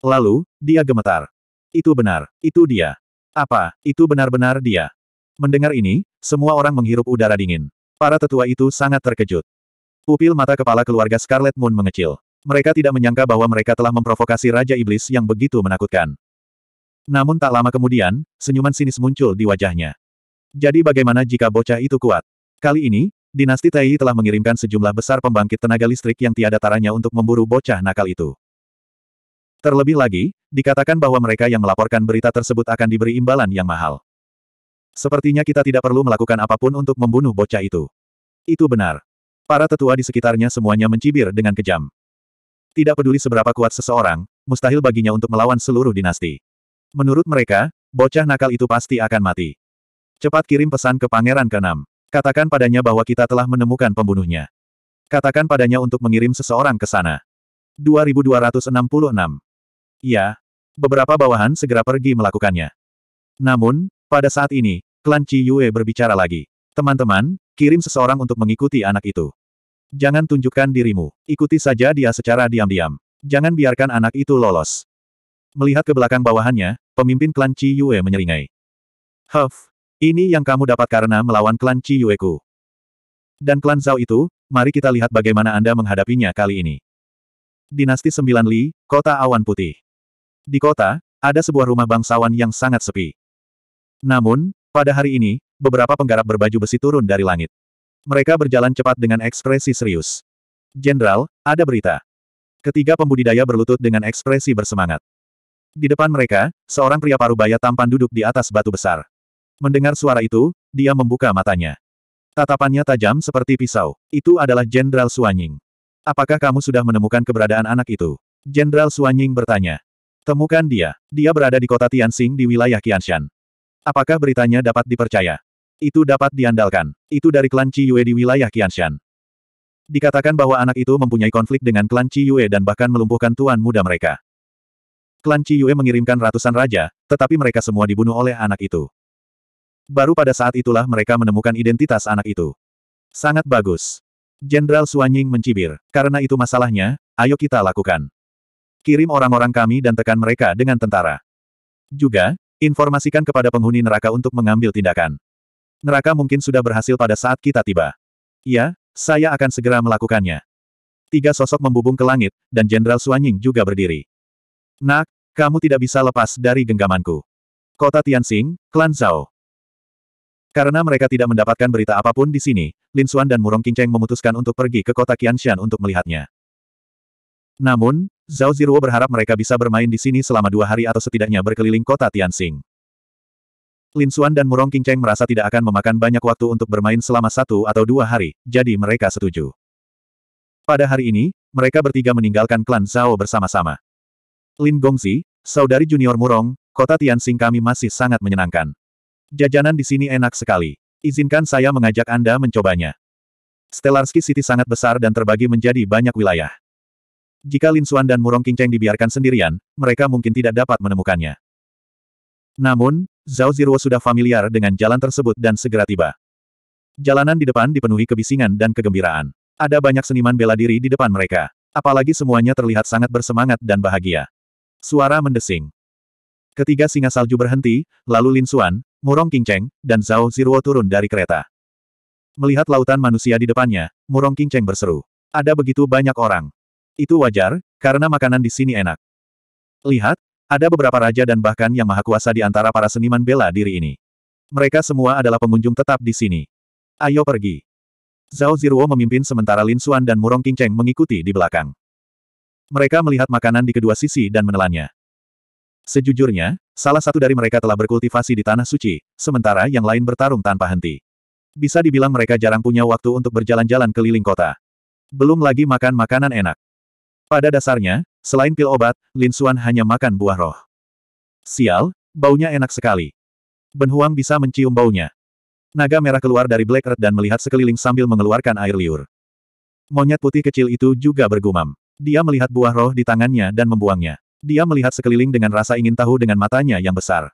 Speaker 1: Lalu, dia gemetar. Itu benar, itu dia. Apa, itu benar-benar dia? Mendengar ini, semua orang menghirup udara dingin. Para tetua itu sangat terkejut. Pupil mata kepala keluarga Scarlet Moon mengecil. Mereka tidak menyangka bahwa mereka telah memprovokasi Raja Iblis yang begitu menakutkan. Namun tak lama kemudian, senyuman sinis muncul di wajahnya. Jadi bagaimana jika bocah itu kuat? Kali ini, dinasti Tai telah mengirimkan sejumlah besar pembangkit tenaga listrik yang tiada taranya untuk memburu bocah nakal itu. Terlebih lagi, dikatakan bahwa mereka yang melaporkan berita tersebut akan diberi imbalan yang mahal. Sepertinya kita tidak perlu melakukan apa pun untuk membunuh bocah itu. Itu benar. Para tetua di sekitarnya semuanya mencibir dengan kejam. Tidak peduli seberapa kuat seseorang, mustahil baginya untuk melawan seluruh dinasti. Menurut mereka, bocah nakal itu pasti akan mati. Cepat kirim pesan ke Pangeran ke-6. Katakan padanya bahwa kita telah menemukan pembunuhnya. Katakan padanya untuk mengirim seseorang ke sana. 2266. Ya. Beberapa bawahan segera pergi melakukannya. Namun, pada saat ini, klan Chi Yue berbicara lagi. Teman-teman, kirim seseorang untuk mengikuti anak itu. Jangan tunjukkan dirimu. Ikuti saja dia secara diam-diam. Jangan biarkan anak itu lolos. Melihat ke belakang bawahannya, pemimpin klan Chi Yue menyeringai. Huff, ini yang kamu dapat karena melawan klan Chi Yueku. Dan klan Zhao itu, mari kita lihat bagaimana Anda menghadapinya kali ini. Dinasti Sembilan Li, Kota Awan Putih. Di kota, ada sebuah rumah bangsawan yang sangat sepi. Namun, pada hari ini, beberapa penggarap berbaju besi turun dari langit. Mereka berjalan cepat dengan ekspresi serius. Jenderal, ada berita. Ketiga pembudidaya berlutut dengan ekspresi bersemangat. Di depan mereka, seorang pria parubaya tampan duduk di atas batu besar. Mendengar suara itu, dia membuka matanya. Tatapannya tajam seperti pisau. Itu adalah Jenderal Suanying. Apakah kamu sudah menemukan keberadaan anak itu? Jenderal Suanying bertanya. Temukan dia. Dia berada di kota Tianxing di wilayah Qianshan. Apakah beritanya dapat dipercaya? Itu dapat diandalkan. Itu dari klan Yue di wilayah Qianshan. Dikatakan bahwa anak itu mempunyai konflik dengan klan Yue dan bahkan melumpuhkan tuan muda mereka. Klan Yue mengirimkan ratusan raja, tetapi mereka semua dibunuh oleh anak itu. Baru pada saat itulah mereka menemukan identitas anak itu. Sangat bagus. Jenderal Suanying mencibir. Karena itu masalahnya, ayo kita lakukan. Kirim orang-orang kami dan tekan mereka dengan tentara. Juga, informasikan kepada penghuni neraka untuk mengambil tindakan. Neraka mungkin sudah berhasil pada saat kita tiba. Ya, saya akan segera melakukannya. Tiga sosok membubung ke langit, dan Jenderal Suanying juga berdiri. Nak, kamu tidak bisa lepas dari genggamanku. Kota Tianxing, Klan Zhao. Karena mereka tidak mendapatkan berita apa pun di sini, Lin Xuan dan Murong Qingcheng memutuskan untuk pergi ke kota Qianshan untuk melihatnya. Namun, Zhao Ziruo berharap mereka bisa bermain di sini selama dua hari atau setidaknya berkeliling kota Tianxing. Lin Xuan dan Murong Qingcheng merasa tidak akan memakan banyak waktu untuk bermain selama satu atau dua hari, jadi mereka setuju. Pada hari ini, mereka bertiga meninggalkan klan Zhao bersama-sama. Lin Gongzi, saudari junior Murong, kota Tianxing kami masih sangat menyenangkan. Jajanan di sini enak sekali. Izinkan saya mengajak Anda mencobanya. Stellarski City sangat besar dan terbagi menjadi banyak wilayah. Jika Lin Xuan dan Murong Qingcheng dibiarkan sendirian, mereka mungkin tidak dapat menemukannya. Namun, Zhao Ziruo sudah familiar dengan jalan tersebut dan segera tiba. Jalanan di depan dipenuhi kebisingan dan kegembiraan. Ada banyak seniman bela diri di depan mereka. Apalagi semuanya terlihat sangat bersemangat dan bahagia. Suara mendesing. Ketiga singa salju berhenti, lalu Lin Xuan, Murong Qingcheng, dan Zhao Ziruo turun dari kereta. Melihat lautan manusia di depannya, Murong Qingcheng berseru. Ada begitu banyak orang. Itu wajar, karena makanan di sini enak. Lihat, ada beberapa raja dan bahkan yang maha kuasa di antara para seniman bela diri ini. Mereka semua adalah pengunjung tetap di sini. Ayo pergi. Zhao Ziruo memimpin sementara Lin Xuan dan Murong Qingcheng mengikuti di belakang. Mereka melihat makanan di kedua sisi dan menelannya. Sejujurnya, salah satu dari mereka telah berkultivasi di tanah suci, sementara yang lain bertarung tanpa henti. Bisa dibilang mereka jarang punya waktu untuk berjalan-jalan keliling kota. Belum lagi makan makanan enak. Pada dasarnya, selain pil obat, Lin Xuan hanya makan buah roh. Sial, baunya enak sekali. Ben Huang bisa mencium baunya. Naga merah keluar dari Black Earth dan melihat sekeliling sambil mengeluarkan air liur. Monyet putih kecil itu juga bergumam. Dia melihat buah roh di tangannya dan membuangnya. Dia melihat sekeliling dengan rasa ingin tahu dengan matanya yang besar.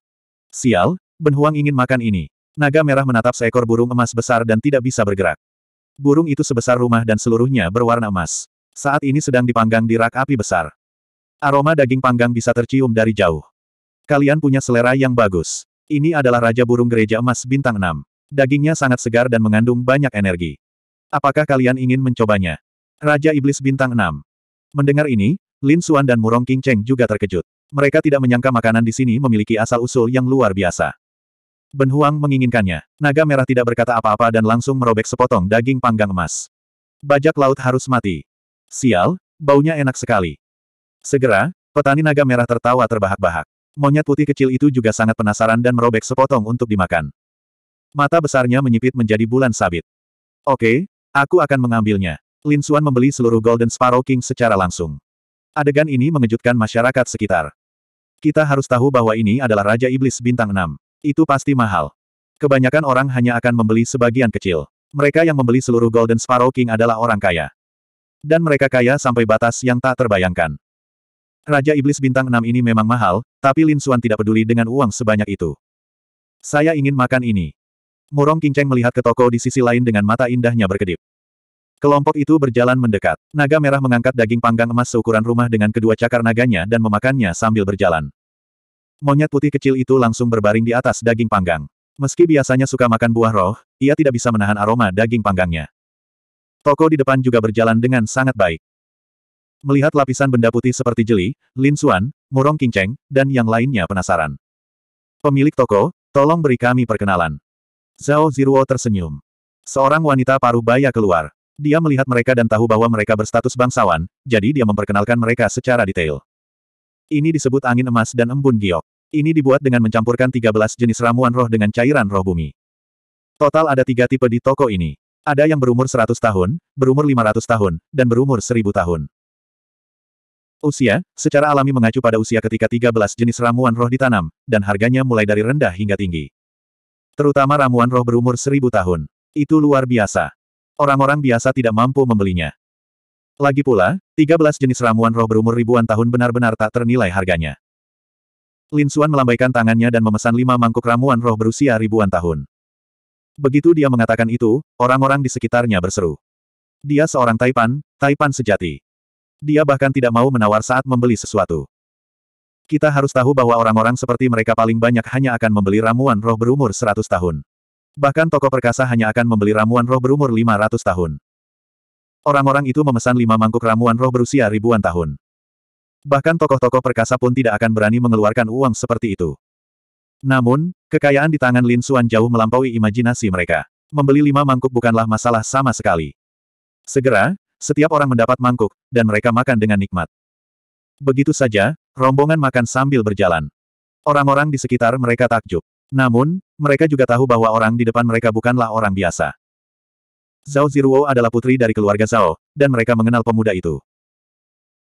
Speaker 1: Sial, Ben Huang ingin makan ini. Naga merah menatap seekor burung emas besar dan tidak bisa bergerak. Burung itu sebesar rumah dan seluruhnya berwarna emas. Saat ini sedang dipanggang di rak api besar. Aroma daging panggang bisa tercium dari jauh. Kalian punya selera yang bagus. Ini adalah Raja Burung Gereja Emas Bintang 6. Dagingnya sangat segar dan mengandung banyak energi. Apakah kalian ingin mencobanya? Raja Iblis Bintang 6. Mendengar ini, Lin Xuan dan Murong King Cheng juga terkejut. Mereka tidak menyangka makanan di sini memiliki asal-usul yang luar biasa. Ben Huang menginginkannya. Naga merah tidak berkata apa-apa dan langsung merobek sepotong daging panggang emas. Bajak laut harus mati. Sial, baunya enak sekali. Segera, petani naga merah tertawa terbahak-bahak. Monyet putih kecil itu juga sangat penasaran dan merobek sepotong untuk dimakan. Mata besarnya menyipit menjadi bulan sabit. Oke, aku akan mengambilnya. Lin Xuan membeli seluruh Golden Sparrow King secara langsung. Adegan ini mengejutkan masyarakat sekitar. Kita harus tahu bahwa ini adalah Raja Iblis Bintang 6. Itu pasti mahal. Kebanyakan orang hanya akan membeli sebagian kecil. Mereka yang membeli seluruh Golden Sparrow King adalah orang kaya. Dan mereka kaya sampai batas yang tak terbayangkan. Raja Iblis Bintang 6 ini memang mahal, tapi Lin Xuan tidak peduli dengan uang sebanyak itu. Saya ingin makan ini. Murong Cheng melihat ke toko di sisi lain dengan mata indahnya berkedip. Kelompok itu berjalan mendekat. Naga merah mengangkat daging panggang emas seukuran rumah dengan kedua cakar naganya dan memakannya sambil berjalan. Monyet putih kecil itu langsung berbaring di atas daging panggang. Meski biasanya suka makan buah roh, ia tidak bisa menahan aroma daging panggangnya. Toko di depan juga berjalan dengan sangat baik. Melihat lapisan benda putih seperti jeli, Lin Xuan, Murong Cheng, dan yang lainnya penasaran. Pemilik toko, tolong beri kami perkenalan. Zhao Ziruo tersenyum. Seorang wanita paruh baya keluar. Dia melihat mereka dan tahu bahwa mereka berstatus bangsawan, jadi dia memperkenalkan mereka secara detail. Ini disebut angin emas dan embun giok. Ini dibuat dengan mencampurkan 13 jenis ramuan roh dengan cairan roh bumi. Total ada tiga tipe di toko ini. Ada yang berumur 100 tahun, berumur 500 tahun, dan berumur 1000 tahun. Usia, secara alami mengacu pada usia ketika 13 jenis ramuan roh ditanam, dan harganya mulai dari rendah hingga tinggi. Terutama ramuan roh berumur 1000 tahun. Itu luar biasa. Orang-orang biasa tidak mampu membelinya. Lagi pula, 13 jenis ramuan roh berumur ribuan tahun benar-benar tak ternilai harganya. Lin Xuan melambaikan tangannya dan memesan lima mangkuk ramuan roh berusia ribuan tahun. Begitu dia mengatakan itu, orang-orang di sekitarnya berseru. Dia seorang Taipan, Taipan sejati. Dia bahkan tidak mau menawar saat membeli sesuatu. Kita harus tahu bahwa orang-orang seperti mereka paling banyak hanya akan membeli ramuan roh berumur 100 tahun. Bahkan toko perkasa hanya akan membeli ramuan roh berumur 500 tahun. Orang-orang itu memesan lima mangkuk ramuan roh berusia ribuan tahun. Bahkan tokoh-tokoh perkasa pun tidak akan berani mengeluarkan uang seperti itu. Namun, kekayaan di tangan Lin Xuan jauh melampaui imajinasi mereka. Membeli lima mangkuk bukanlah masalah sama sekali. Segera, setiap orang mendapat mangkuk, dan mereka makan dengan nikmat. Begitu saja, rombongan makan sambil berjalan. Orang-orang di sekitar mereka takjub. Namun, mereka juga tahu bahwa orang di depan mereka bukanlah orang biasa. Zhao Ziruo adalah putri dari keluarga Zhao, dan mereka mengenal pemuda itu.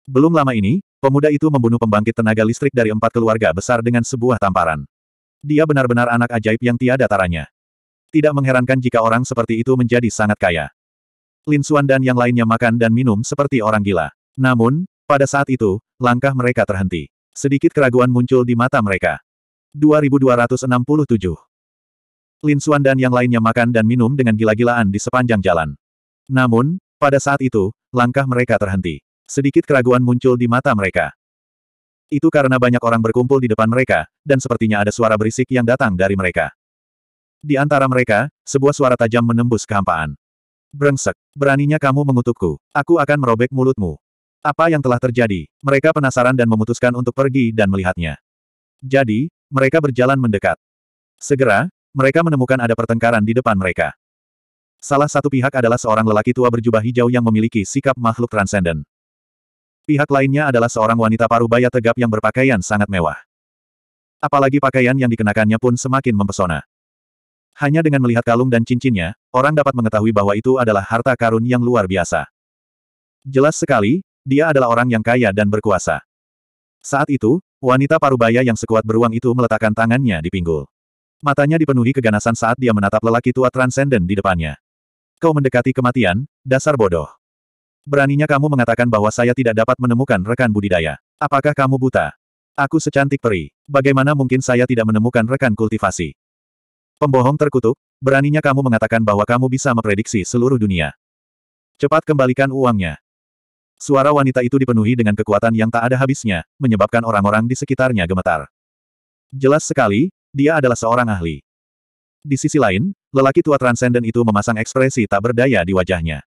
Speaker 1: Belum lama ini, pemuda itu membunuh pembangkit tenaga listrik dari empat keluarga besar dengan sebuah tamparan. Dia benar-benar anak ajaib yang tiada taranya. Tidak mengherankan jika orang seperti itu menjadi sangat kaya. Lin Xuan dan yang lainnya makan dan minum seperti orang gila. Namun, pada saat itu, langkah mereka terhenti. Sedikit keraguan muncul di mata mereka. 2267 Lin Xuan dan yang lainnya makan dan minum dengan gila-gilaan di sepanjang jalan. Namun, pada saat itu, langkah mereka terhenti. Sedikit keraguan muncul di mata mereka. Itu karena banyak orang berkumpul di depan mereka, dan sepertinya ada suara berisik yang datang dari mereka. Di antara mereka, sebuah suara tajam menembus kehampaan. Brengsek, beraninya kamu mengutukku. Aku akan merobek mulutmu. Apa yang telah terjadi? Mereka penasaran dan memutuskan untuk pergi dan melihatnya. Jadi, mereka berjalan mendekat. Segera, mereka menemukan ada pertengkaran di depan mereka. Salah satu pihak adalah seorang lelaki tua berjubah hijau yang memiliki sikap makhluk transenden. Pihak lainnya adalah seorang wanita parubaya tegap yang berpakaian sangat mewah. Apalagi pakaian yang dikenakannya pun semakin mempesona. Hanya dengan melihat kalung dan cincinnya, orang dapat mengetahui bahwa itu adalah harta karun yang luar biasa. Jelas sekali, dia adalah orang yang kaya dan berkuasa. Saat itu, wanita parubaya yang sekuat beruang itu meletakkan tangannya di pinggul. Matanya dipenuhi keganasan saat dia menatap lelaki tua transenden di depannya. Kau mendekati kematian, dasar bodoh. Beraninya kamu mengatakan bahwa saya tidak dapat menemukan rekan budidaya. Apakah kamu buta? Aku secantik peri. Bagaimana mungkin saya tidak menemukan rekan kultivasi? Pembohong terkutuk, beraninya kamu mengatakan bahwa kamu bisa memprediksi seluruh dunia. Cepat kembalikan uangnya. Suara wanita itu dipenuhi dengan kekuatan yang tak ada habisnya, menyebabkan orang-orang di sekitarnya gemetar. Jelas sekali, dia adalah seorang ahli. Di sisi lain, lelaki tua transenden itu memasang ekspresi tak berdaya di wajahnya.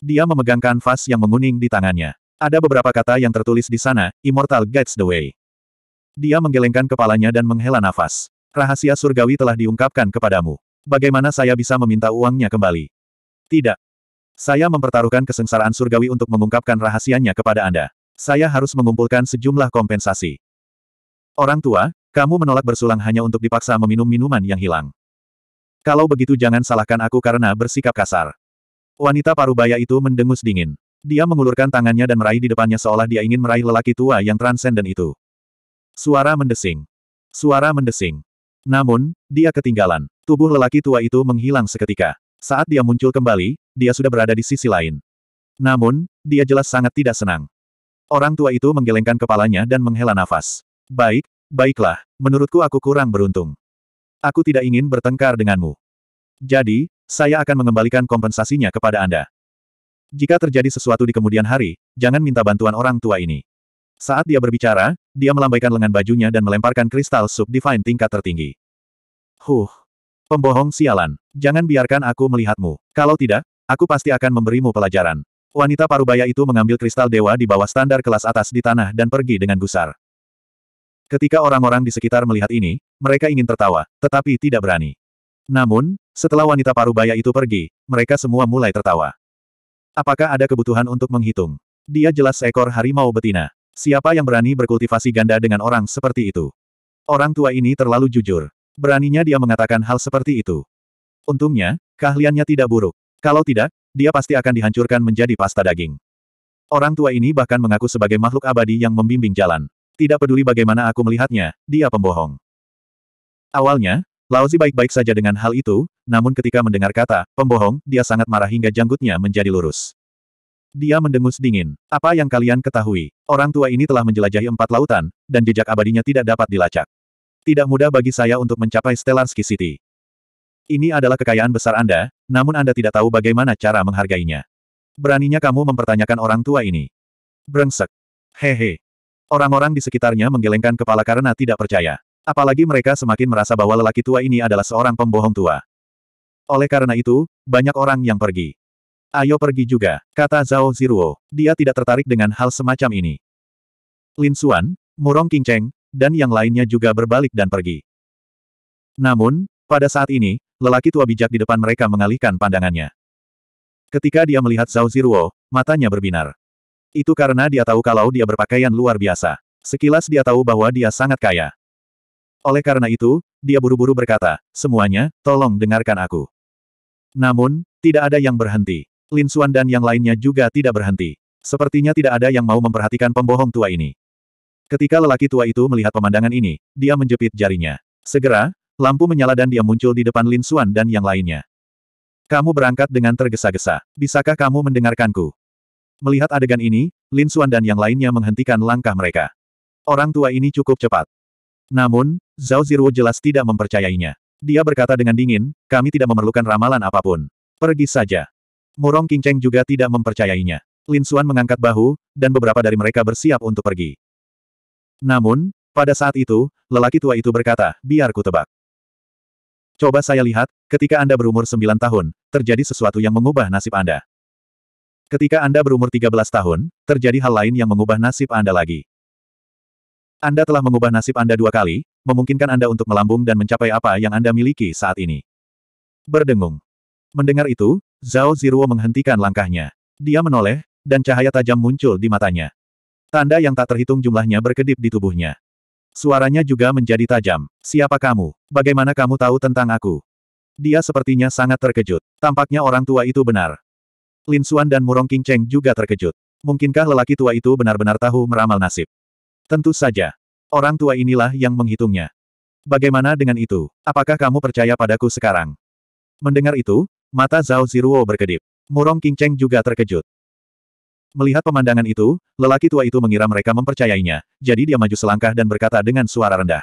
Speaker 1: Dia memegang kanvas yang menguning di tangannya. Ada beberapa kata yang tertulis di sana, Immortal Guides the Way. Dia menggelengkan kepalanya dan menghela nafas. Rahasia surgawi telah diungkapkan kepadamu. Bagaimana saya bisa meminta uangnya kembali? Tidak. Saya mempertaruhkan kesengsaraan surgawi untuk mengungkapkan rahasianya kepada Anda. Saya harus mengumpulkan sejumlah kompensasi. Orang tua, kamu menolak bersulang hanya untuk dipaksa meminum minuman yang hilang. Kalau begitu jangan salahkan aku karena bersikap kasar. Wanita parubaya itu mendengus dingin. Dia mengulurkan tangannya dan meraih di depannya seolah dia ingin meraih lelaki tua yang transenden itu. Suara mendesing. Suara mendesing. Namun, dia ketinggalan. Tubuh lelaki tua itu menghilang seketika. Saat dia muncul kembali, dia sudah berada di sisi lain. Namun, dia jelas sangat tidak senang. Orang tua itu menggelengkan kepalanya dan menghela nafas. Baik, baiklah, menurutku aku kurang beruntung. Aku tidak ingin bertengkar denganmu. Jadi, saya akan mengembalikan kompensasinya kepada Anda. Jika terjadi sesuatu di kemudian hari, jangan minta bantuan orang tua ini. Saat dia berbicara, dia melambaikan lengan bajunya dan melemparkan kristal sub divine tingkat tertinggi. Huh. Pembohong sialan. Jangan biarkan aku melihatmu. Kalau tidak, aku pasti akan memberimu pelajaran. Wanita parubaya itu mengambil kristal dewa di bawah standar kelas atas di tanah dan pergi dengan gusar. Ketika orang-orang di sekitar melihat ini, mereka ingin tertawa, tetapi tidak berani. Namun, setelah wanita parubaya itu pergi, mereka semua mulai tertawa. Apakah ada kebutuhan untuk menghitung? Dia jelas seekor harimau betina. Siapa yang berani berkultivasi ganda dengan orang seperti itu? Orang tua ini terlalu jujur. Beraninya dia mengatakan hal seperti itu. Untungnya, keahliannya tidak buruk. Kalau tidak, dia pasti akan dihancurkan menjadi pasta daging. Orang tua ini bahkan mengaku sebagai makhluk abadi yang membimbing jalan. Tidak peduli bagaimana aku melihatnya, dia pembohong. Awalnya, Laozi baik-baik saja dengan hal itu, namun ketika mendengar kata, pembohong, dia sangat marah hingga janggutnya menjadi lurus. Dia mendengus dingin. Apa yang kalian ketahui? Orang tua ini telah menjelajahi empat lautan, dan jejak abadinya tidak dapat dilacak. Tidak mudah bagi saya untuk mencapai Stellar Ski City. Ini adalah kekayaan besar Anda, namun Anda tidak tahu bagaimana cara menghargainya. Beraninya kamu mempertanyakan orang tua ini. Brengsek. Hehe. Orang-orang di sekitarnya menggelengkan kepala karena tidak percaya. Apalagi mereka semakin merasa bahwa lelaki tua ini adalah seorang pembohong tua. Oleh karena itu, banyak orang yang pergi. Ayo pergi juga, kata Zhao Ziruo. Dia tidak tertarik dengan hal semacam ini. Lin Xuan, Murong Qingcheng, dan yang lainnya juga berbalik dan pergi. Namun, pada saat ini, lelaki tua bijak di depan mereka mengalihkan pandangannya. Ketika dia melihat Zhao Ziruo, matanya berbinar. Itu karena dia tahu kalau dia berpakaian luar biasa. Sekilas dia tahu bahwa dia sangat kaya. Oleh karena itu, dia buru-buru berkata, semuanya, tolong dengarkan aku. Namun, tidak ada yang berhenti. Lin Xuan dan yang lainnya juga tidak berhenti. Sepertinya tidak ada yang mau memperhatikan pembohong tua ini. Ketika lelaki tua itu melihat pemandangan ini, dia menjepit jarinya. Segera, lampu menyala dan dia muncul di depan Lin Xuan dan yang lainnya. Kamu berangkat dengan tergesa-gesa. Bisakah kamu mendengarkanku? Melihat adegan ini, Lin Xuan dan yang lainnya menghentikan langkah mereka. Orang tua ini cukup cepat. Namun, Zhao Ziruo jelas tidak mempercayainya. Dia berkata dengan dingin, kami tidak memerlukan ramalan apa pun. Pergi saja. Murong Kinceng juga tidak mempercayainya. Lin Xuan mengangkat bahu, dan beberapa dari mereka bersiap untuk pergi. Namun, pada saat itu, lelaki tua itu berkata, biar ku tebak. Coba saya lihat, ketika Anda berumur 9 tahun, terjadi sesuatu yang mengubah nasib Anda. Ketika Anda berumur 13 tahun, terjadi hal lain yang mengubah nasib Anda lagi. Anda telah mengubah nasib Anda dua kali, memungkinkan Anda untuk melambung dan mencapai apa yang Anda miliki saat ini. Berdengung. Mendengar itu, Zhao Ziruo menghentikan langkahnya. Dia menoleh, dan cahaya tajam muncul di matanya. Tanda yang tak terhitung jumlahnya berkedip di tubuhnya. Suaranya juga menjadi tajam. Siapa kamu? Bagaimana kamu tahu tentang aku? Dia sepertinya sangat terkejut. Tampaknya orang tua itu benar. Lin Xuan dan Murong King Cheng juga terkejut. Mungkinkah lelaki tua itu benar-benar tahu meramal nasib? Tentu saja. Orang tua inilah yang menghitungnya. Bagaimana dengan itu? Apakah kamu percaya padaku sekarang? Mendengar itu, mata Zhao Ziruo berkedip. Murong King Cheng juga terkejut. Melihat pemandangan itu, lelaki tua itu mengira mereka mempercayainya, jadi dia maju selangkah dan berkata dengan suara rendah.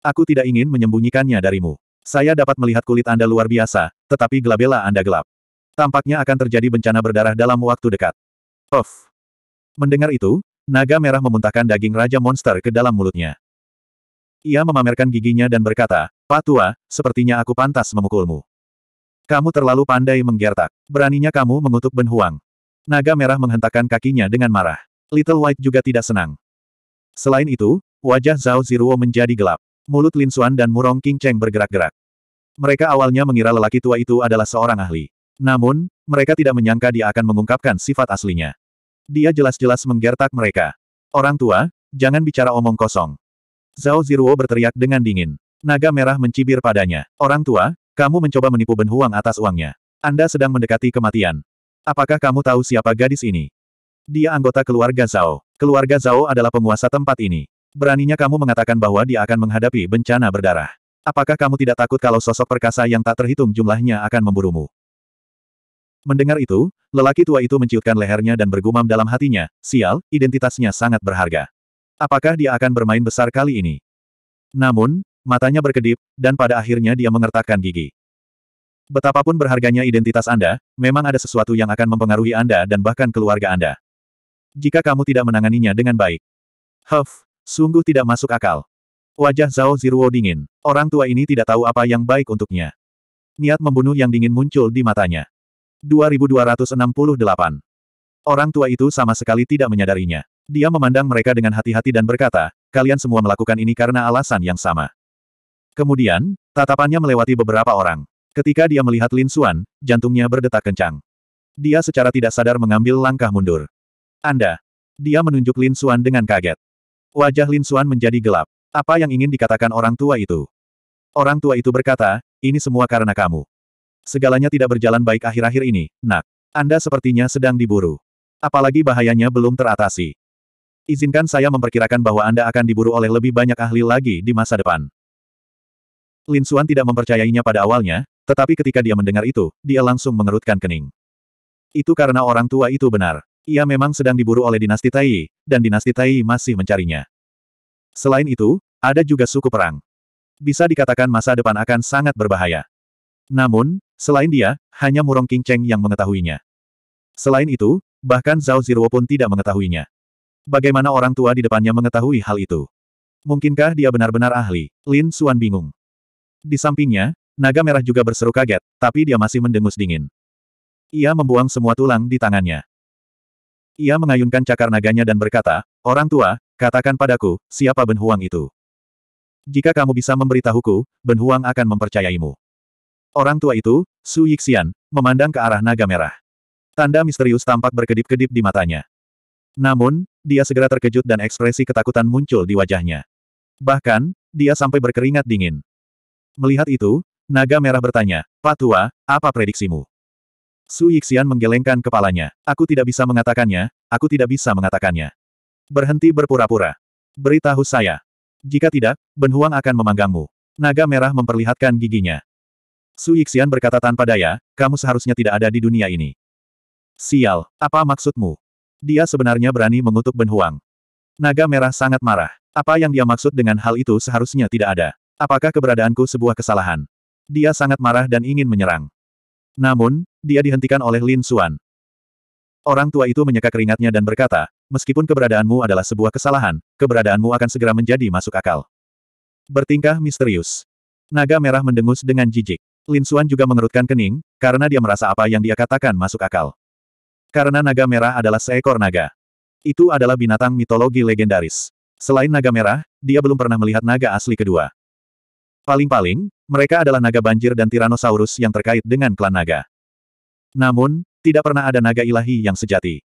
Speaker 1: Aku tidak ingin menyembunyikannya darimu. Saya dapat melihat kulit Anda luar biasa, tetapi gelabela Anda gelap. Tampaknya akan terjadi bencana berdarah dalam waktu dekat. Of. Mendengar itu, naga merah memuntahkan daging Raja Monster ke dalam mulutnya. Ia memamerkan giginya dan berkata, Pak Tua, sepertinya aku pantas memukulmu. Kamu terlalu pandai menggertak. Beraninya kamu mengutuk Ben Huang. Naga merah menghentakkan kakinya dengan marah. Little White juga tidak senang. Selain itu, wajah Zhao Ziruo menjadi gelap. Mulut Lin Xuan dan Murong King Cheng bergerak-gerak. Mereka awalnya mengira lelaki tua itu adalah seorang ahli. Namun, mereka tidak menyangka dia akan mengungkapkan sifat aslinya. Dia jelas-jelas menggertak mereka. Orang tua, jangan bicara omong kosong. Zhao Ziruo berteriak dengan dingin. Naga merah mencibir padanya. Orang tua, kamu mencoba menipu Ben Huang atas uangnya. Anda sedang mendekati kematian. Apakah kamu tahu siapa gadis ini? Dia anggota keluarga Zhao. Keluarga Zhao adalah penguasa tempat ini. Beraninya kamu mengatakan bahwa dia akan menghadapi bencana berdarah. Apakah kamu tidak takut kalau sosok perkasa yang tak terhitung jumlahnya akan memburumu? Mendengar itu, lelaki tua itu menciutkan lehernya dan bergumam dalam hatinya, sial, identitasnya sangat berharga. Apakah dia akan bermain besar kali ini? Namun, matanya berkedip, dan pada akhirnya dia mengertakkan gigi. Betapapun berharganya identitas Anda, memang ada sesuatu yang akan mempengaruhi Anda dan bahkan keluarga Anda. Jika kamu tidak menanganinya dengan baik. Huff, sungguh tidak masuk akal. Wajah Zhao Ziruo dingin. Orang tua ini tidak tahu apa yang baik untuknya. Niat membunuh yang dingin muncul di matanya. 2268. Orang tua itu sama sekali tidak menyadarinya. Dia memandang mereka dengan hati-hati dan berkata, kalian semua melakukan ini karena alasan yang sama. Kemudian, tatapannya melewati beberapa orang. Ketika dia melihat Lin Xuan, jantungnya berdetak kencang. Dia secara tidak sadar mengambil langkah mundur. Anda. Dia menunjuk Lin Xuan dengan kaget. Wajah Lin Xuan menjadi gelap. Apa yang ingin dikatakan orang tua itu? Orang tua itu berkata, ini semua karena kamu. Segalanya tidak berjalan baik akhir-akhir ini, nak. Anda sepertinya sedang diburu. Apalagi bahayanya belum teratasi. Izinkan saya memperkirakan bahwa Anda akan diburu oleh lebih banyak ahli lagi di masa depan. Lin Xuan tidak mempercayainya pada awalnya, tetapi ketika dia mendengar itu, dia langsung mengerutkan kening. Itu karena orang tua itu benar. Ia memang sedang diburu oleh dinasti Tai, dan dinasti Tai masih mencarinya. Selain itu, ada juga suku perang. Bisa dikatakan masa depan akan sangat berbahaya. Namun, selain dia, hanya Murong King Cheng yang mengetahuinya. Selain itu, bahkan Zhao Ziruo pun tidak mengetahuinya. Bagaimana orang tua di depannya mengetahui hal itu? Mungkinkah dia benar-benar ahli? Lin Xuan bingung. Di sampingnya, Naga merah juga berseru kaget, tapi dia masih mendengus dingin. Ia membuang semua tulang di tangannya. Ia mengayunkan cakar naganya dan berkata, Orang tua, katakan padaku, siapa Ben Huang itu? Jika kamu bisa memberitahuku, Ben Huang akan mempercayaimu. Orang tua itu, Su Yixian, memandang ke arah naga merah. Tanda misterius tampak berkedip-kedip di matanya. Namun, dia segera terkejut dan ekspresi ketakutan muncul di wajahnya. Bahkan, dia sampai berkeringat dingin. Melihat itu, Naga Merah bertanya, Pak Tua, apa prediksimu? Su Yixian menggelengkan kepalanya. Aku tidak bisa mengatakannya, aku tidak bisa mengatakannya. Berhenti berpura-pura. Beritahu saya. Jika tidak, Ben Huang akan memanggangmu. Naga merah memperlihatkan giginya. Su Yixian berkata tanpa daya, kamu seharusnya tidak ada di dunia ini. Sial, apa maksudmu? Dia sebenarnya berani mengutuk Ben Huang. Naga merah sangat marah. Apa yang dia maksud dengan hal itu seharusnya tidak ada. Apakah keberadaanku sebuah kesalahan? Dia sangat marah dan ingin menyerang. Namun, dia dihentikan oleh Lin Xuan. Orang tua itu menyeka keringatnya dan berkata, meskipun keberadaanmu adalah sebuah kesalahan, keberadaanmu akan segera menjadi masuk akal. Bertingkah misterius. Naga merah mendengus dengan jijik. Lin Xuan juga mengerutkan kening, karena dia merasa apa yang dia katakan masuk akal. Karena naga merah adalah seekor naga. Itu adalah binatang mitologi legendaris. Selain naga merah, dia belum pernah melihat naga asli kedua. Paling-paling, mereka adalah naga banjir dan Tyrannosaurus yang terkait dengan klan naga. Namun, tidak pernah ada naga ilahi yang sejati.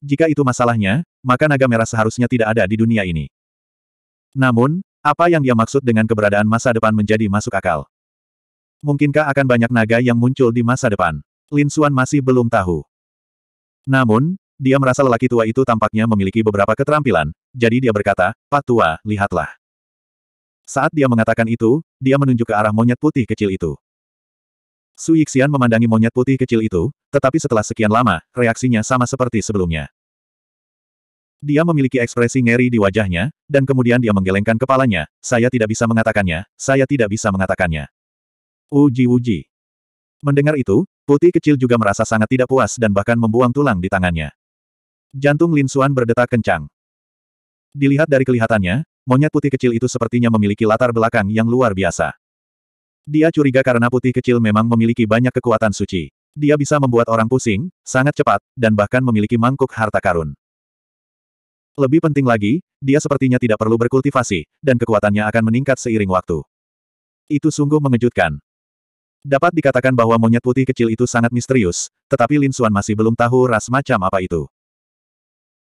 Speaker 1: Jika itu masalahnya, maka naga merah seharusnya tidak ada di dunia ini. Namun, apa yang dia maksud dengan keberadaan masa depan menjadi masuk akal? Mungkinkah akan banyak naga yang muncul di masa depan? Lin Xuan masih belum tahu. Namun, dia merasa lelaki tua itu tampaknya memiliki beberapa keterampilan, jadi dia berkata, Pak tua, lihatlah. Saat dia mengatakan itu, dia menunjuk ke arah monyet putih kecil itu. Su Yixian memandangi monyet putih kecil itu, tetapi setelah sekian lama, reaksinya sama seperti sebelumnya. Dia memiliki ekspresi ngeri di wajahnya, dan kemudian dia menggelengkan kepalanya, saya tidak bisa mengatakannya, saya tidak bisa mengatakannya. Uji-uji. Mendengar itu, putih kecil juga merasa sangat tidak puas dan bahkan membuang tulang di tangannya. Jantung Lin Xuan berdetak kencang. Dilihat dari kelihatannya, monyet putih kecil itu sepertinya memiliki latar belakang yang luar biasa. Dia curiga karena putih kecil memang memiliki banyak kekuatan suci. Dia bisa membuat orang pusing, sangat cepat, dan bahkan memiliki mangkuk harta karun. Lebih penting lagi, dia sepertinya tidak perlu berkultivasi, dan kekuatannya akan meningkat seiring waktu. Itu sungguh mengejutkan. Dapat dikatakan bahwa monyet putih kecil itu sangat misterius, tetapi Lin Xuan masih belum tahu ras macam apa itu.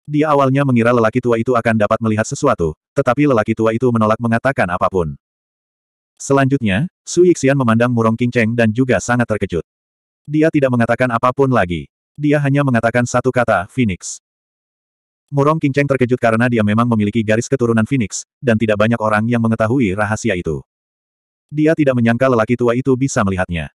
Speaker 1: Dia awalnya mengira lelaki tua itu akan dapat melihat sesuatu, tetapi lelaki tua itu menolak mengatakan apa pun. Selanjutnya, Su Yixian memandang Murong Cheng dan juga sangat terkejut. Dia tidak mengatakan apa pun lagi. Dia hanya mengatakan satu kata, Phoenix. Murong Cheng terkejut karena dia memang memiliki garis keturunan Phoenix, dan tidak banyak orang yang mengetahui rahasia itu. Dia tidak menyangka lelaki tua itu bisa melihatnya.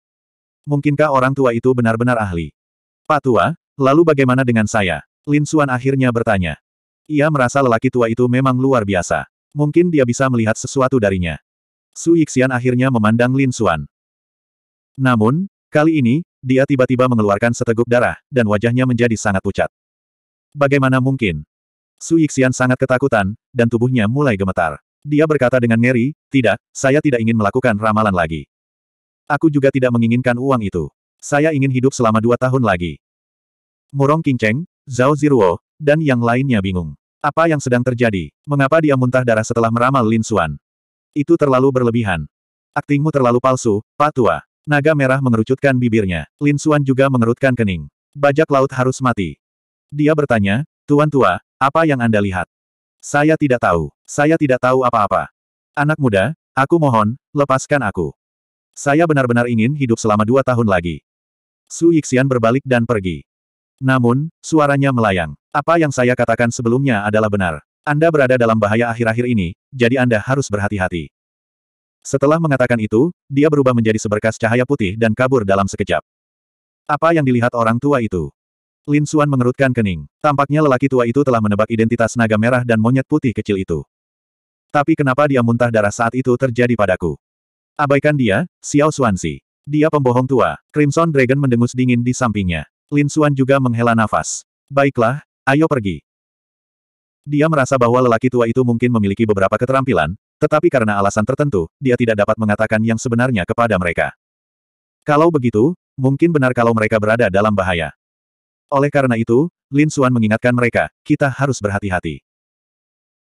Speaker 1: Mungkinkah orang tua itu benar-benar ahli? Pak tua, lalu bagaimana dengan saya? Lin Xuan akhirnya bertanya. Ia merasa lelaki tua itu memang luar biasa. Mungkin dia bisa melihat sesuatu darinya. Su Yixian akhirnya memandang Lin Xuan. Namun, kali ini, dia tiba-tiba mengeluarkan seteguk darah, dan wajahnya menjadi sangat pucat. Bagaimana mungkin? Su Yixian sangat ketakutan, dan tubuhnya mulai gemetar. Dia berkata dengan ngeri, tidak, saya tidak ingin melakukan ramalan lagi. Aku juga tidak menginginkan uang itu. Saya ingin hidup selama dua tahun lagi. Murong Cheng, Zhao Ziruo, dan yang lainnya bingung. Apa yang sedang terjadi? Mengapa dia muntah darah setelah meramal Lin Xuan? Itu terlalu berlebihan. Aktingmu terlalu palsu, Pak Tua. Naga merah mengerucutkan bibirnya. Lin Xuan juga mengerutkan kening. Bajak laut harus mati. Dia bertanya, Tuan Tua, apa yang Anda lihat? Saya tidak tahu. Saya tidak tahu apa-apa. Anak muda, aku mohon, lepaskan aku. Saya benar-benar ingin hidup selama dua tahun lagi. Su Yixian berbalik dan pergi. Namun, suaranya melayang. Apa yang saya katakan sebelumnya adalah benar. Anda berada dalam bahaya akhir-akhir ini, jadi Anda harus berhati-hati. Setelah mengatakan itu, dia berubah menjadi seberkas cahaya putih dan kabur dalam sekejap. Apa yang dilihat orang tua itu? Lin Xuan mengerutkan kening. Tampaknya lelaki tua itu telah menebak identitas naga merah dan monyet putih kecil itu. Tapi kenapa dia muntah darah saat itu terjadi padaku? Abaikan dia, Xiao Xuanzi. Dia pembohong tua. Crimson Dragon mendengus dingin di sampingnya. Lin Xuan juga menghela nafas. Baiklah, ayo pergi. Dia merasa bahwa lelaki tua itu mungkin memiliki beberapa keterampilan, tetapi karena alasan tertentu, dia tidak dapat mengatakan yang sebenarnya kepada mereka. Kalau begitu, mungkin benar kalau mereka berada dalam bahaya. Oleh karena itu, Lin Xuan mengingatkan mereka, kita harus berhati-hati.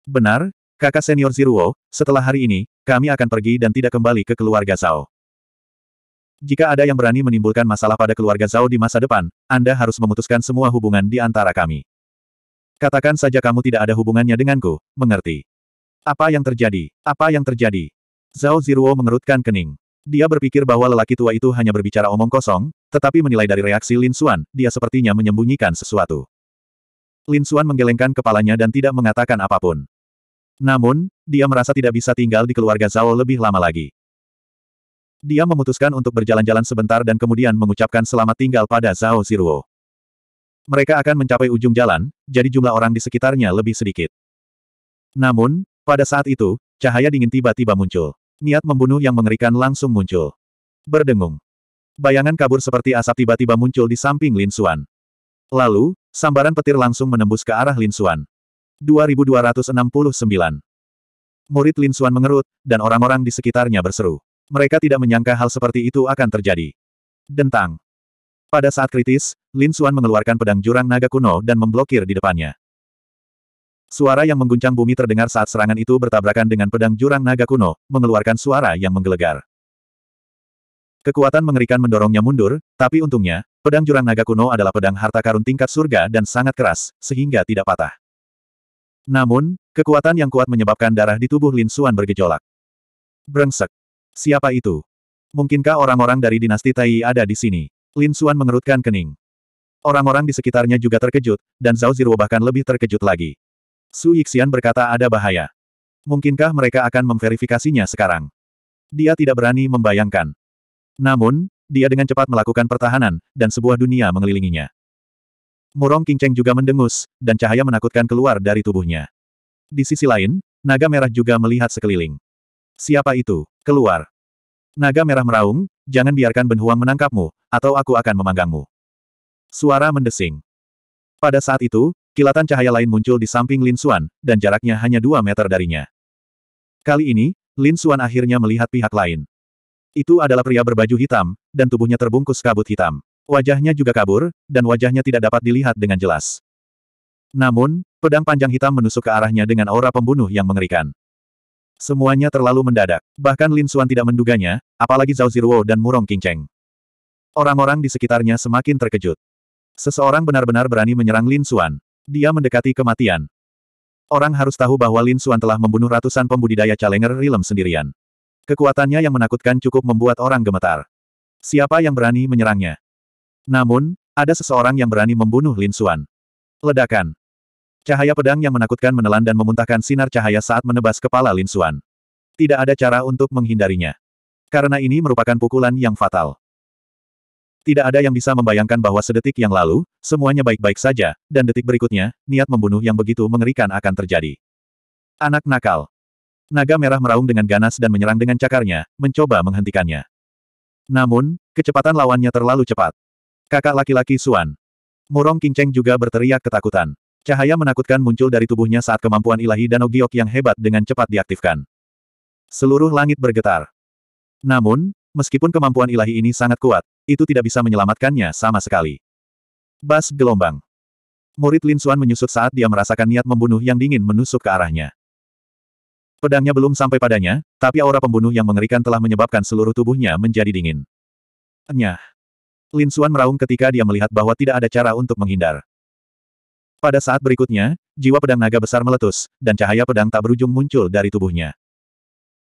Speaker 1: Benar, kakak senior Ziruo, setelah hari ini, kami akan pergi dan tidak kembali ke keluarga Zhao. Jika ada yang berani menimbulkan masalah pada keluarga Zhao di masa depan, Anda harus memutuskan semua hubungan di antara kami. Katakan saja kamu tidak ada hubungannya denganku, mengerti? Apa yang terjadi? Apa yang terjadi? Zhao Ziruo mengerutkan kening. Dia berpikir bahwa lelaki tua itu hanya berbicara omong kosong, tetapi menilai dari reaksi Lin Xuan, dia sepertinya menyembunyikan sesuatu. Lin Xuan menggelengkan kepalanya dan tidak mengatakan apa pun. Namun, dia merasa tidak bisa tinggal di keluarga Zhao lebih lama lagi. Dia memutuskan untuk berjalan-jalan sebentar dan kemudian mengucapkan selamat tinggal pada Zhao Ziruo. Mereka akan mencapai ujung jalan, jadi jumlah orang di sekitarnya lebih sedikit. Namun, pada saat itu, cahaya dingin tiba-tiba muncul. Niat membunuh yang mengerikan langsung muncul. Berdengung. Bayangan kabur seperti asap tiba-tiba muncul di samping Lin Xuan. Lalu, sambaran petir langsung menembus ke arah Lin Xuan. 2269. Murid Lin Xuan mengerut, dan orang-orang di sekitarnya berseru. Mereka tidak menyangka hal seperti itu akan terjadi. Dentang. Pada saat kritis, Lin Xuan mengeluarkan pedang jurang naga kuno dan memblokir di depannya. Suara yang mengguncang bumi terdengar saat serangan itu bertabrakan dengan pedang jurang naga kuno, mengeluarkan suara yang menggelegar. Kekuatan mengerikan mendorongnya mundur, tapi untungnya, pedang jurang naga kuno adalah pedang harta karun tingkat surga dan sangat keras, sehingga tidak patah. Namun, kekuatan yang kuat menyebabkan darah di tubuh Lin Xuan bergejolak. Brengsek. Siapa itu? Mungkinkah orang-orang dari dinasti Tai ada di sini? Lin Xuan mengerutkan kening. Orang-orang di sekitarnya juga terkejut, dan Zhao Ziruo bahkan lebih terkejut lagi. Su Yixian berkata ada bahaya. Mungkinkah mereka akan memverifikasinya sekarang? Dia tidak berani membayangkan. Namun, dia dengan cepat melakukan pertahanan, dan sebuah dunia mengelilinginya. Murong Kinceng juga mendengus, dan cahaya menakutkan keluar dari tubuhnya. Di sisi lain, naga merah juga melihat sekeliling. Siapa itu? Keluar. Naga merah meraung, jangan biarkan Ben Huang menangkapmu, atau aku akan memanggangmu. Suara mendesing. Pada saat itu, Kilatan cahaya lain muncul di samping Lin Xuan, dan jaraknya hanya dua meter darinya. Kali ini, Lin Xuan akhirnya melihat pihak lain. Itu adalah pria berbaju hitam, dan tubuhnya terbungkus kabut hitam. Wajahnya juga kabur, dan wajahnya tidak dapat dilihat dengan jelas. Namun, pedang panjang hitam menusuk ke arahnya dengan aura pembunuh yang mengerikan. Semuanya terlalu mendadak. Bahkan Lin Xuan tidak menduganya, apalagi Zhao Ziruo dan Murong Qingcheng. Orang-orang di sekitarnya semakin terkejut. Seseorang benar-benar berani menyerang Lin Xuan. Dia mendekati kematian. Orang harus tahu bahwa Lin Xuan telah membunuh ratusan pembudidaya Challenger Realm sendirian. Kekuatannya yang menakutkan cukup membuat orang gemetar. Siapa yang berani menyerangnya? Namun, ada seseorang yang berani membunuh Lin Xuan. Ledakan. Cahaya pedang yang menakutkan menelan dan memuntahkan sinar cahaya saat menebas kepala Lin Xuan. Tidak ada cara untuk menghindarinya. Karena ini merupakan pukulan yang fatal. Tidak ada yang bisa membayangkan bahwa sedetik yang lalu, semuanya baik-baik saja, dan detik berikutnya, niat membunuh yang begitu mengerikan akan terjadi. Anak nakal. Naga merah meraung dengan ganas dan menyerang dengan cakarnya, mencoba menghentikannya. Namun, kecepatan lawannya terlalu cepat. Kakak laki-laki Suan. Murong Kinceng juga berteriak ketakutan. Cahaya menakutkan muncul dari tubuhnya saat kemampuan ilahi Danau Giok yang hebat dengan cepat diaktifkan. Seluruh langit bergetar. Namun, meskipun kemampuan ilahi ini sangat kuat, itu tidak bisa menyelamatkannya sama sekali. Bas gelombang. Murid Lin Xuan menyusut saat dia merasakan niat membunuh yang dingin menusuk ke arahnya. Pedangnya belum sampai padanya, tapi aura pembunuh yang mengerikan telah menyebabkan seluruh tubuhnya menjadi dingin. Nyah. Lin Xuan meraung ketika dia melihat bahwa tidak ada cara untuk menghindar. Pada saat berikutnya, jiwa pedang naga besar meletus, dan cahaya pedang tak berujung muncul dari tubuhnya.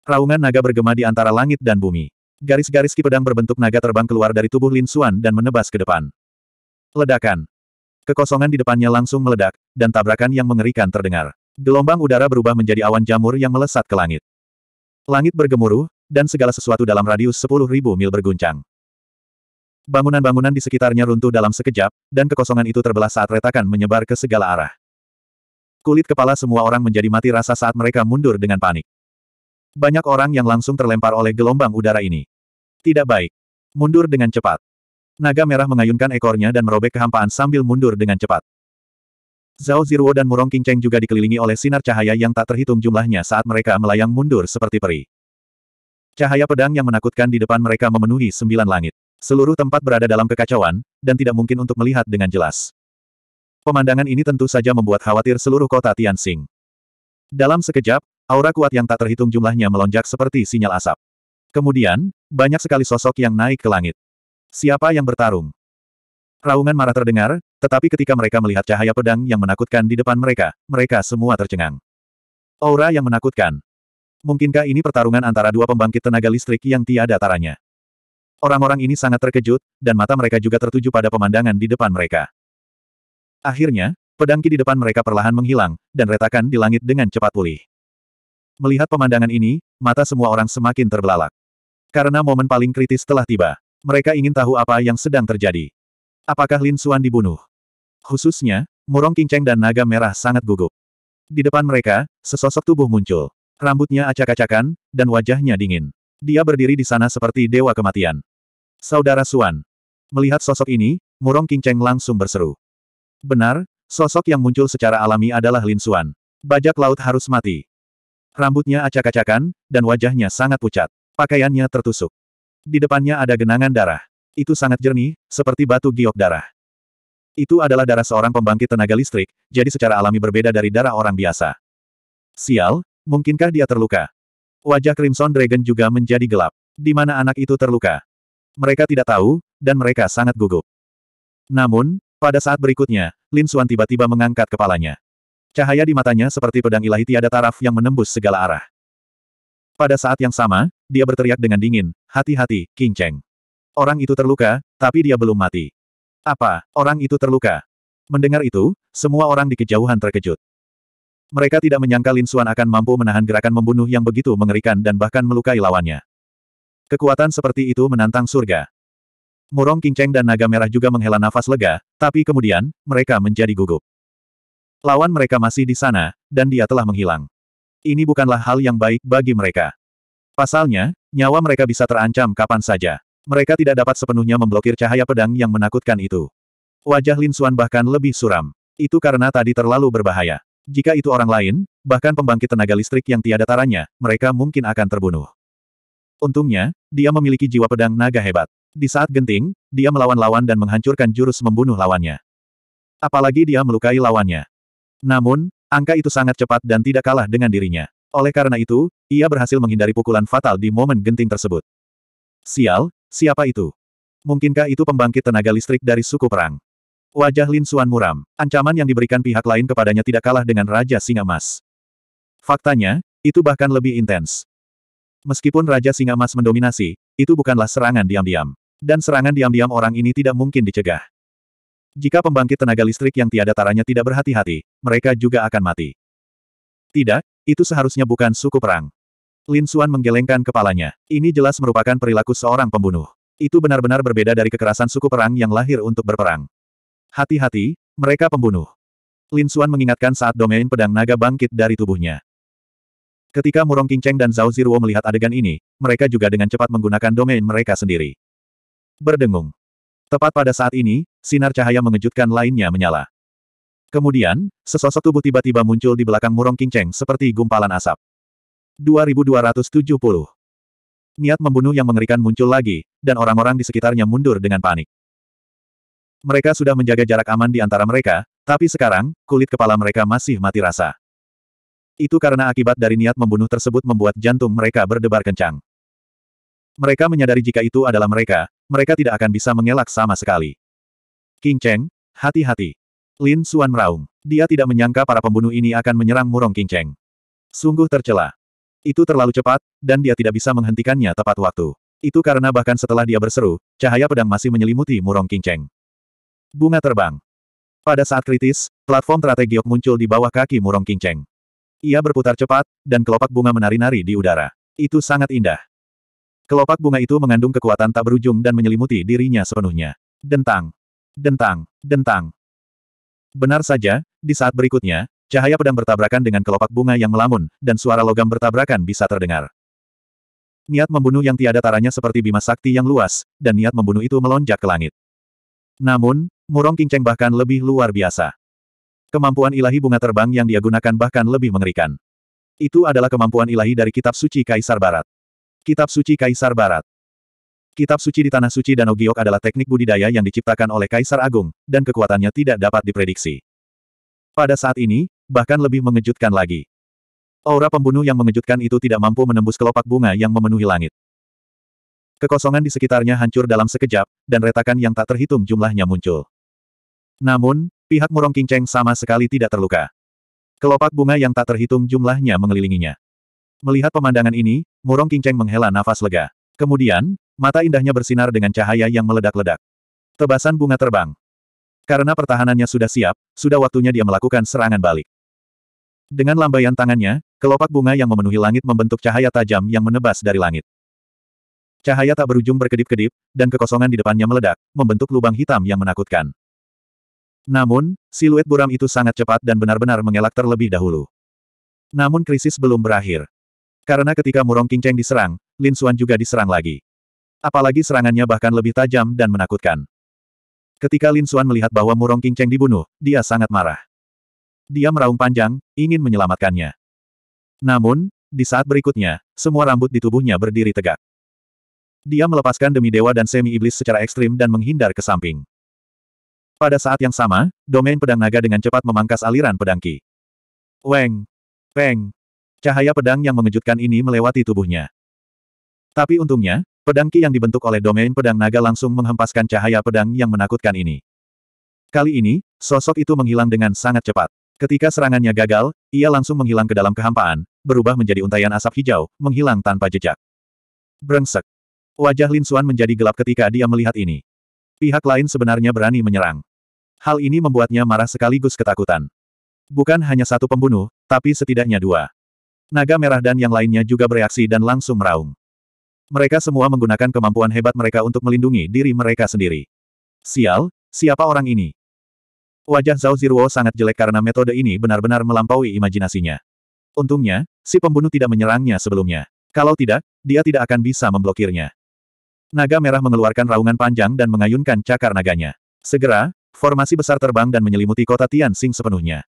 Speaker 1: Raungan naga bergema di antara langit dan bumi. Garis-garis ki pedang berbentuk naga terbang keluar dari tubuh Lin Xuan dan menebas ke depan. Ledakan. Kekosongan di depannya langsung meledak, dan tabrakan yang mengerikan terdengar. Gelombang udara berubah menjadi awan jamur yang melesat ke langit. Langit bergemuruh, dan segala sesuatu dalam radius 10.000 mil berguncang. Bangunan-bangunan di sekitarnya runtuh dalam sekejap, dan kekosongan itu terbelah saat retakan menyebar ke segala arah. Kulit kepala semua orang menjadi mati rasa saat mereka mundur dengan panik. Banyak orang yang langsung terlempar oleh gelombang udara ini. Tidak baik. Mundur dengan cepat. Naga merah mengayunkan ekornya dan merobek kehampaan sambil mundur dengan cepat. Zhao Ziruo dan Murong Qingcheng juga dikelilingi oleh sinar cahaya yang tak terhitung jumlahnya saat mereka melayang mundur seperti peri. Cahaya pedang yang menakutkan di depan mereka memenuhi sembilan langit. Seluruh tempat berada dalam kekacauan, dan tidak mungkin untuk melihat dengan jelas. Pemandangan ini tentu saja membuat khawatir seluruh kota Tianxing. Dalam sekejap, Aura kuat yang tak terhitung jumlahnya melonjak seperti sinyal asap. Kemudian, banyak sekali sosok yang naik ke langit. Siapa yang bertarung? Raungan marah terdengar, tetapi ketika mereka melihat cahaya pedang yang menakutkan di depan mereka, mereka semua tercengang. Aura yang menakutkan. Mungkinkah ini pertarungan antara dua pembangkit tenaga listrik yang tiada taranya? Orang-orang ini sangat terkejut, dan mata mereka juga tertuju pada pemandangan di depan mereka. Akhirnya, pedang ki di depan mereka perlahan menghilang, dan retakan di langit dengan cepat pulih. Melihat pemandangan ini, mata semua orang semakin terbelalak. Karena momen paling kritis telah tiba. Mereka ingin tahu apa yang sedang terjadi. Apakah Lin Xuan dibunuh? Khususnya, Murong Kinceng dan Naga Merah sangat gugup. Di depan mereka, sesosok tubuh muncul. Rambutnya acak-acakan, dan wajahnya dingin. Dia berdiri di sana seperti dewa kematian. Saudara Xuan. Melihat sosok ini, Murong Kinceng langsung berseru. Benar, sosok yang muncul secara alami adalah Lin Xuan. Bajak laut harus mati. Rambutnya acak-acakan, dan wajahnya sangat pucat. Pakaiannya tertusuk. Di depannya ada genangan darah. Itu sangat jernih, seperti batu giok darah. Itu adalah darah seorang pembangkit tenaga listrik, jadi secara alami berbeda dari darah orang biasa. Sial, mungkinkah dia terluka? Wajah Crimson Dragon juga menjadi gelap. Di mana anak itu terluka? Mereka tidak tahu, dan mereka sangat gugup. Namun, pada saat berikutnya, Lin Xuan tiba-tiba mengangkat kepalanya. Cahaya di matanya seperti pedang ilahi tiada taraf yang menembus segala arah. Pada saat yang sama, dia berteriak dengan dingin, hati-hati, King Cheng. Orang itu terluka, tapi dia belum mati. Apa, orang itu terluka? Mendengar itu, semua orang di kejauhan terkejut. Mereka tidak menyangka Lin Xuan akan mampu menahan gerakan membunuh yang begitu mengerikan dan bahkan melukai lawannya. Kekuatan seperti itu menantang surga. Murong King Cheng dan Naga Merah juga menghela nafas lega, tapi kemudian, mereka menjadi gugup. Lawan mereka masih di sana, dan dia telah menghilang. Ini bukanlah hal yang baik bagi mereka. Pasalnya, nyawa mereka bisa terancam kapan saja. Mereka tidak dapat sepenuhnya memblokir cahaya pedang yang menakutkan itu. Wajah Lin Xuan bahkan lebih suram. Itu karena tadi terlalu berbahaya. Jika itu orang lain, bahkan pembangkit tenaga listrik yang tiada taranya, mereka mungkin akan terbunuh. Untungnya, dia memiliki jiwa pedang naga hebat. Di saat genting, dia melawan lawan dan menghancurkan jurus membunuh lawannya. Apalagi dia melukai lawannya. Namun, Angka itu sangat cepat dan tidak kalah dengan dirinya. Oleh karena itu, ia berhasil menghindari pukulan fatal di momen genting tersebut. Sial, siapa itu? Mungkinkah itu pembangkit tenaga listrik dari suku perang? Wajah Lin Xuan muram. Ancaman yang diberikan pihak lain kepadanya tidak kalah dengan Raja Singa Emas. Faktanya, itu bahkan lebih intens. Meskipun Raja Singa Emas mendominasi, itu bukanlah serangan diam-diam. Dan serangan diam-diam orang ini tidak mungkin dicegah. Jika pembangkit tenaga listrik yang tiada taranya tidak berhati-hati, mereka juga akan mati. Tidak, itu seharusnya bukan suku perang. Lin Xuan menggelengkan kepalanya. Ini jelas merupakan perilaku seorang pembunuh. Itu benar-benar berbeda dari kekerasan suku perang yang lahir untuk berperang. Hati-hati, mereka pembunuh. Lin Xuan mengingatkan saat domain pedang naga bangkit dari tubuhnya. Ketika Murong Cheng dan Zhao Ziruo melihat adegan ini, mereka juga dengan cepat menggunakan domain mereka sendiri. Berdengung. Tepat pada saat ini, sinar cahaya mengejutkan lainnya menyala. Kemudian, sesosok tubuh tiba-tiba muncul di belakang Murong Cheng seperti gumpalan asap. 2270. Niat membunuh yang mengerikan muncul lagi, dan orang-orang di sekitarnya mundur dengan panik. Mereka sudah menjaga jarak aman di antara mereka, tapi sekarang, kulit kepala mereka masih mati rasa. Itu karena akibat dari niat membunuh tersebut membuat jantung mereka berdebar kencang. Mereka menyadari jika itu adalah mereka, mereka tidak akan bisa mengelak sama sekali. King Cheng, hati-hati. Lin Xuan meraung. Dia tidak menyangka para pembunuh ini akan menyerang Murong King Cheng. Sungguh tercela. Itu terlalu cepat, dan dia tidak bisa menghentikannya tepat waktu. Itu karena bahkan setelah dia berseru, cahaya pedang masih menyelimuti Murong King Cheng. Bunga terbang. Pada saat kritis, platform strategiok muncul di bawah kaki Murong King Cheng. Ia berputar cepat, dan kelopak bunga menari-nari di udara. Itu sangat indah. Kelopak bunga itu mengandung kekuatan tak berujung dan menyelimuti dirinya sepenuhnya. Dentang. Dentang. Dentang. Benar saja, di saat berikutnya, cahaya pedang bertabrakan dengan kelopak bunga yang melamun, dan suara logam bertabrakan bisa terdengar. Niat membunuh yang tiada taranya seperti bima sakti yang luas, dan niat membunuh itu melonjak ke langit. Namun, Murong Kinceng bahkan lebih luar biasa. Kemampuan ilahi bunga terbang yang dia gunakan bahkan lebih mengerikan. Itu adalah kemampuan ilahi dari kitab suci Kaisar Barat. Kitab Suci Kaisar Barat Kitab suci di Tanah Suci Danau Giok adalah teknik budidaya yang diciptakan oleh Kaisar Agung, dan kekuatannya tidak dapat diprediksi. Pada saat ini, bahkan lebih mengejutkan lagi. Aura pembunuh yang mengejutkan itu tidak mampu menembus kelopak bunga yang memenuhi langit. Kekosongan di sekitarnya hancur dalam sekejap, dan retakan yang tak terhitung jumlahnya muncul. Namun, pihak Murong King Cheng sama sekali tidak terluka. Kelopak bunga yang tak terhitung jumlahnya mengelilinginya. Melihat pemandangan ini, Murong Cheng menghela nafas lega. Kemudian, mata indahnya bersinar dengan cahaya yang meledak-ledak. Tebasan bunga terbang. Karena pertahanannya sudah siap, sudah waktunya dia melakukan serangan balik. Dengan lambaian tangannya, kelopak bunga yang memenuhi langit membentuk cahaya tajam yang menebas dari langit. Cahaya tak berujung berkedip-kedip, dan kekosongan di depannya meledak, membentuk lubang hitam yang menakutkan. Namun, siluet buram itu sangat cepat dan benar-benar mengelak terlebih dahulu. Namun krisis belum berakhir. Karena ketika Murong King diserang, Lin Xuan juga diserang lagi. Apalagi serangannya bahkan lebih tajam dan menakutkan. Ketika Lin Xuan melihat bahwa Murong King dibunuh, dia sangat marah. Dia meraung panjang, ingin menyelamatkannya. Namun, di saat berikutnya, semua rambut di tubuhnya berdiri tegak. Dia melepaskan demi dewa dan semi-iblis secara ekstrim dan menghindar ke samping. Pada saat yang sama, domain pedang naga dengan cepat memangkas aliran pedang Ki. Weng! Peng! Cahaya pedang yang mengejutkan ini melewati tubuhnya. Tapi untungnya, pedang Ki yang dibentuk oleh domain pedang naga langsung menghempaskan cahaya pedang yang menakutkan ini. Kali ini, sosok itu menghilang dengan sangat cepat. Ketika serangannya gagal, ia langsung menghilang ke dalam kehampaan, berubah menjadi untayan asap hijau, menghilang tanpa jejak. Brengsek. Wajah Lin Xuan menjadi gelap ketika dia melihat ini. Pihak lain sebenarnya berani menyerang. Hal ini membuatnya marah sekaligus ketakutan. Bukan hanya satu pembunuh, tapi setidaknya dua. Naga merah dan yang lainnya juga bereaksi dan langsung meraung. Mereka semua menggunakan kemampuan hebat mereka untuk melindungi diri mereka sendiri. Sial, siapa orang ini? Wajah Zhao Ziruo sangat jelek karena metode ini benar-benar melampaui imajinasinya. Untungnya, si pembunuh tidak menyerangnya sebelumnya. Kalau tidak, dia tidak akan bisa memblokirnya. Naga merah mengeluarkan raungan panjang dan mengayunkan cakar naganya. Segera, formasi besar terbang dan menyelimuti kota Tianxing sepenuhnya.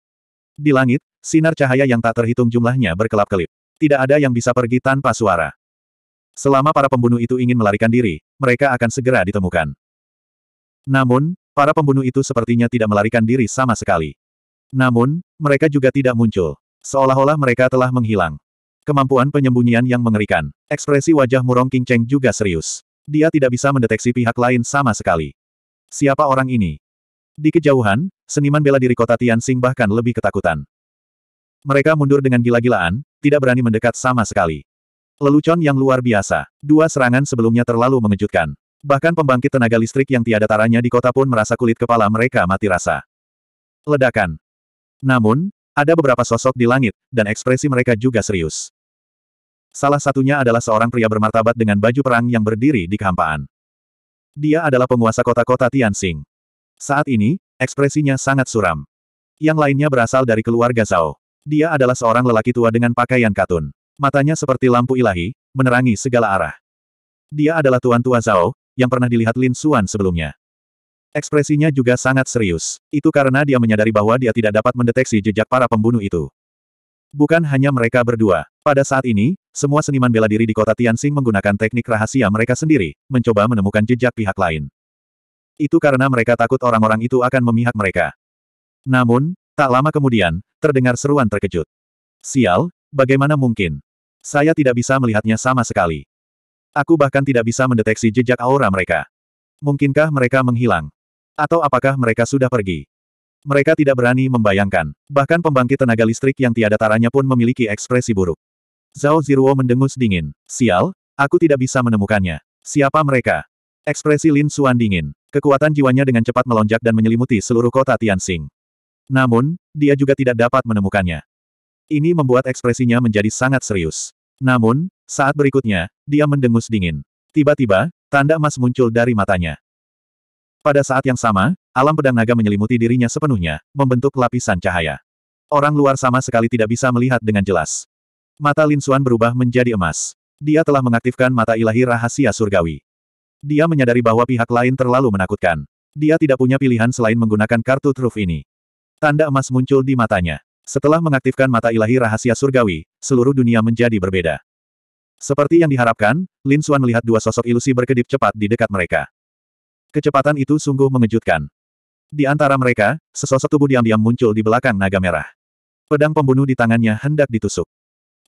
Speaker 1: Di langit, sinar cahaya yang tak terhitung jumlahnya berkelap-kelip. Tidak ada yang bisa pergi tanpa suara. Selama para pembunuh itu ingin melarikan diri, mereka akan segera ditemukan. Namun, para pembunuh itu sepertinya tidak melarikan diri sama sekali. Namun, mereka juga tidak muncul. Seolah-olah mereka telah menghilang. Kemampuan penyembunyian yang mengerikan. Ekspresi wajah Murong King Cheng juga serius. Dia tidak bisa mendeteksi pihak lain sama sekali. Siapa orang ini? Di kejauhan, seniman bela diri kota Tianxing bahkan lebih ketakutan. Mereka mundur dengan gila-gilaan, tidak berani mendekat sama sekali. Lelucon yang luar biasa. Dua serangan sebelumnya terlalu mengejutkan. Bahkan pembangkit tenaga listrik yang tiada taranya di kota pun merasa kulit kepala mereka mati rasa. Ledakan. Namun, ada beberapa sosok di langit, dan ekspresi mereka juga serius. Salah satunya adalah seorang pria bermartabat dengan baju perang yang berdiri di kehampaan. Dia adalah penguasa kota-kota Tianxing. Saat ini, ekspresinya sangat suram. Yang lainnya berasal dari keluarga Zhao. Dia adalah seorang lelaki tua dengan pakaian katun. Matanya seperti lampu ilahi, menerangi segala arah. Dia adalah Tuan Tua Zhao, yang pernah dilihat Lin Xuan sebelumnya. Ekspresinya juga sangat serius. Itu karena dia menyadari bahwa dia tidak dapat mendeteksi jejak para pembunuh itu. Bukan hanya mereka berdua. Pada saat ini, semua seniman bela diri di kota Tianxing menggunakan teknik rahasia mereka sendiri, mencoba menemukan jejak pihak lain. Itu karena mereka takut orang-orang itu akan memihak mereka. Namun, tak lama kemudian, terdengar seruan terkejut. Sial, bagaimana mungkin? Saya tidak bisa melihatnya sama sekali. Aku bahkan tidak bisa mendeteksi jejak aura mereka. Mungkinkah mereka menghilang? Atau apakah mereka sudah pergi? Mereka tidak berani membayangkan. Bahkan pembangkit tenaga listrik yang tiada taranya pun memiliki ekspresi buruk. Zhao Ziruo mendengus dingin. Sial, aku tidak bisa menemukannya. Siapa mereka? Ekspresi Lin Xuan dingin. Kekuatan jiwanya dengan cepat melonjak dan menyelimuti seluruh kota Tianxing. Namun, dia juga tidak dapat menemukannya. Ini membuat ekspresinya menjadi sangat serius. Namun, saat berikutnya, dia mendengus dingin. Tiba-tiba, tanda emas muncul dari matanya. Pada saat yang sama, alam pedang naga menyelimuti dirinya sepenuhnya, membentuk lapisan cahaya. Orang luar sama sekali tidak bisa melihat dengan jelas. Mata Lin Xuan berubah menjadi emas. Dia telah mengaktifkan mata ilahi rahasia surgawi. Dia menyadari bahwa pihak lain terlalu menakutkan. Dia tidak punya pilihan selain menggunakan kartu truf ini. Tanda emas muncul di matanya. Setelah mengaktifkan mata ilahi rahasia surgawi, seluruh dunia menjadi berbeda. Seperti yang diharapkan, Lin Xuan melihat dua sosok ilusi berkedip cepat di dekat mereka. Kecepatan itu sungguh mengejutkan. Di antara mereka, sesosok tubuh diam-diam muncul di belakang naga merah. Pedang pembunuh di tangannya hendak ditusuk.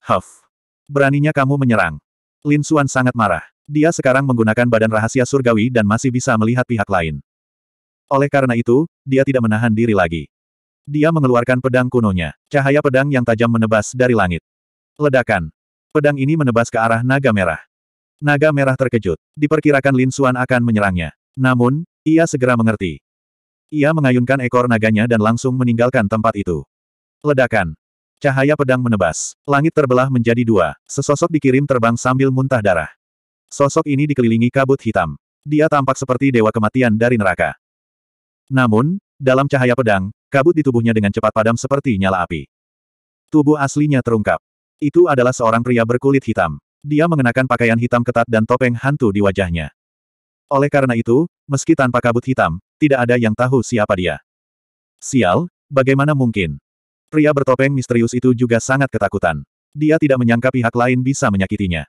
Speaker 1: Huff. Beraninya kamu menyerang. Lin Xuan sangat marah. Dia sekarang menggunakan badan rahasia surgawi dan masih bisa melihat pihak lain. Oleh karena itu, dia tidak menahan diri lagi. Dia mengeluarkan pedang kunonya. Cahaya pedang yang tajam menebas dari langit. Ledakan. Pedang ini menebas ke arah naga merah. Naga merah terkejut. Diperkirakan Lin Xuan akan menyerangnya. Namun, ia segera mengerti. Ia mengayunkan ekor naganya dan langsung meninggalkan tempat itu. Ledakan. Cahaya pedang menebas. Langit terbelah menjadi dua. Sesosok dikirim terbang sambil muntah darah. Sosok ini dikelilingi kabut hitam. Dia tampak seperti dewa kematian dari neraka. Namun, dalam cahaya pedang, kabut di tubuhnya dengan cepat padam seperti nyala api. Tubuh aslinya terungkap. Itu adalah seorang pria berkulit hitam. Dia mengenakan pakaian hitam ketat dan topeng hantu di wajahnya. Oleh karena itu, meski tanpa kabut hitam, tidak ada yang tahu siapa dia. Sial, bagaimana mungkin? Pria bertopeng misterius itu juga sangat ketakutan. Dia tidak menyangka pihak lain bisa menyakitinya.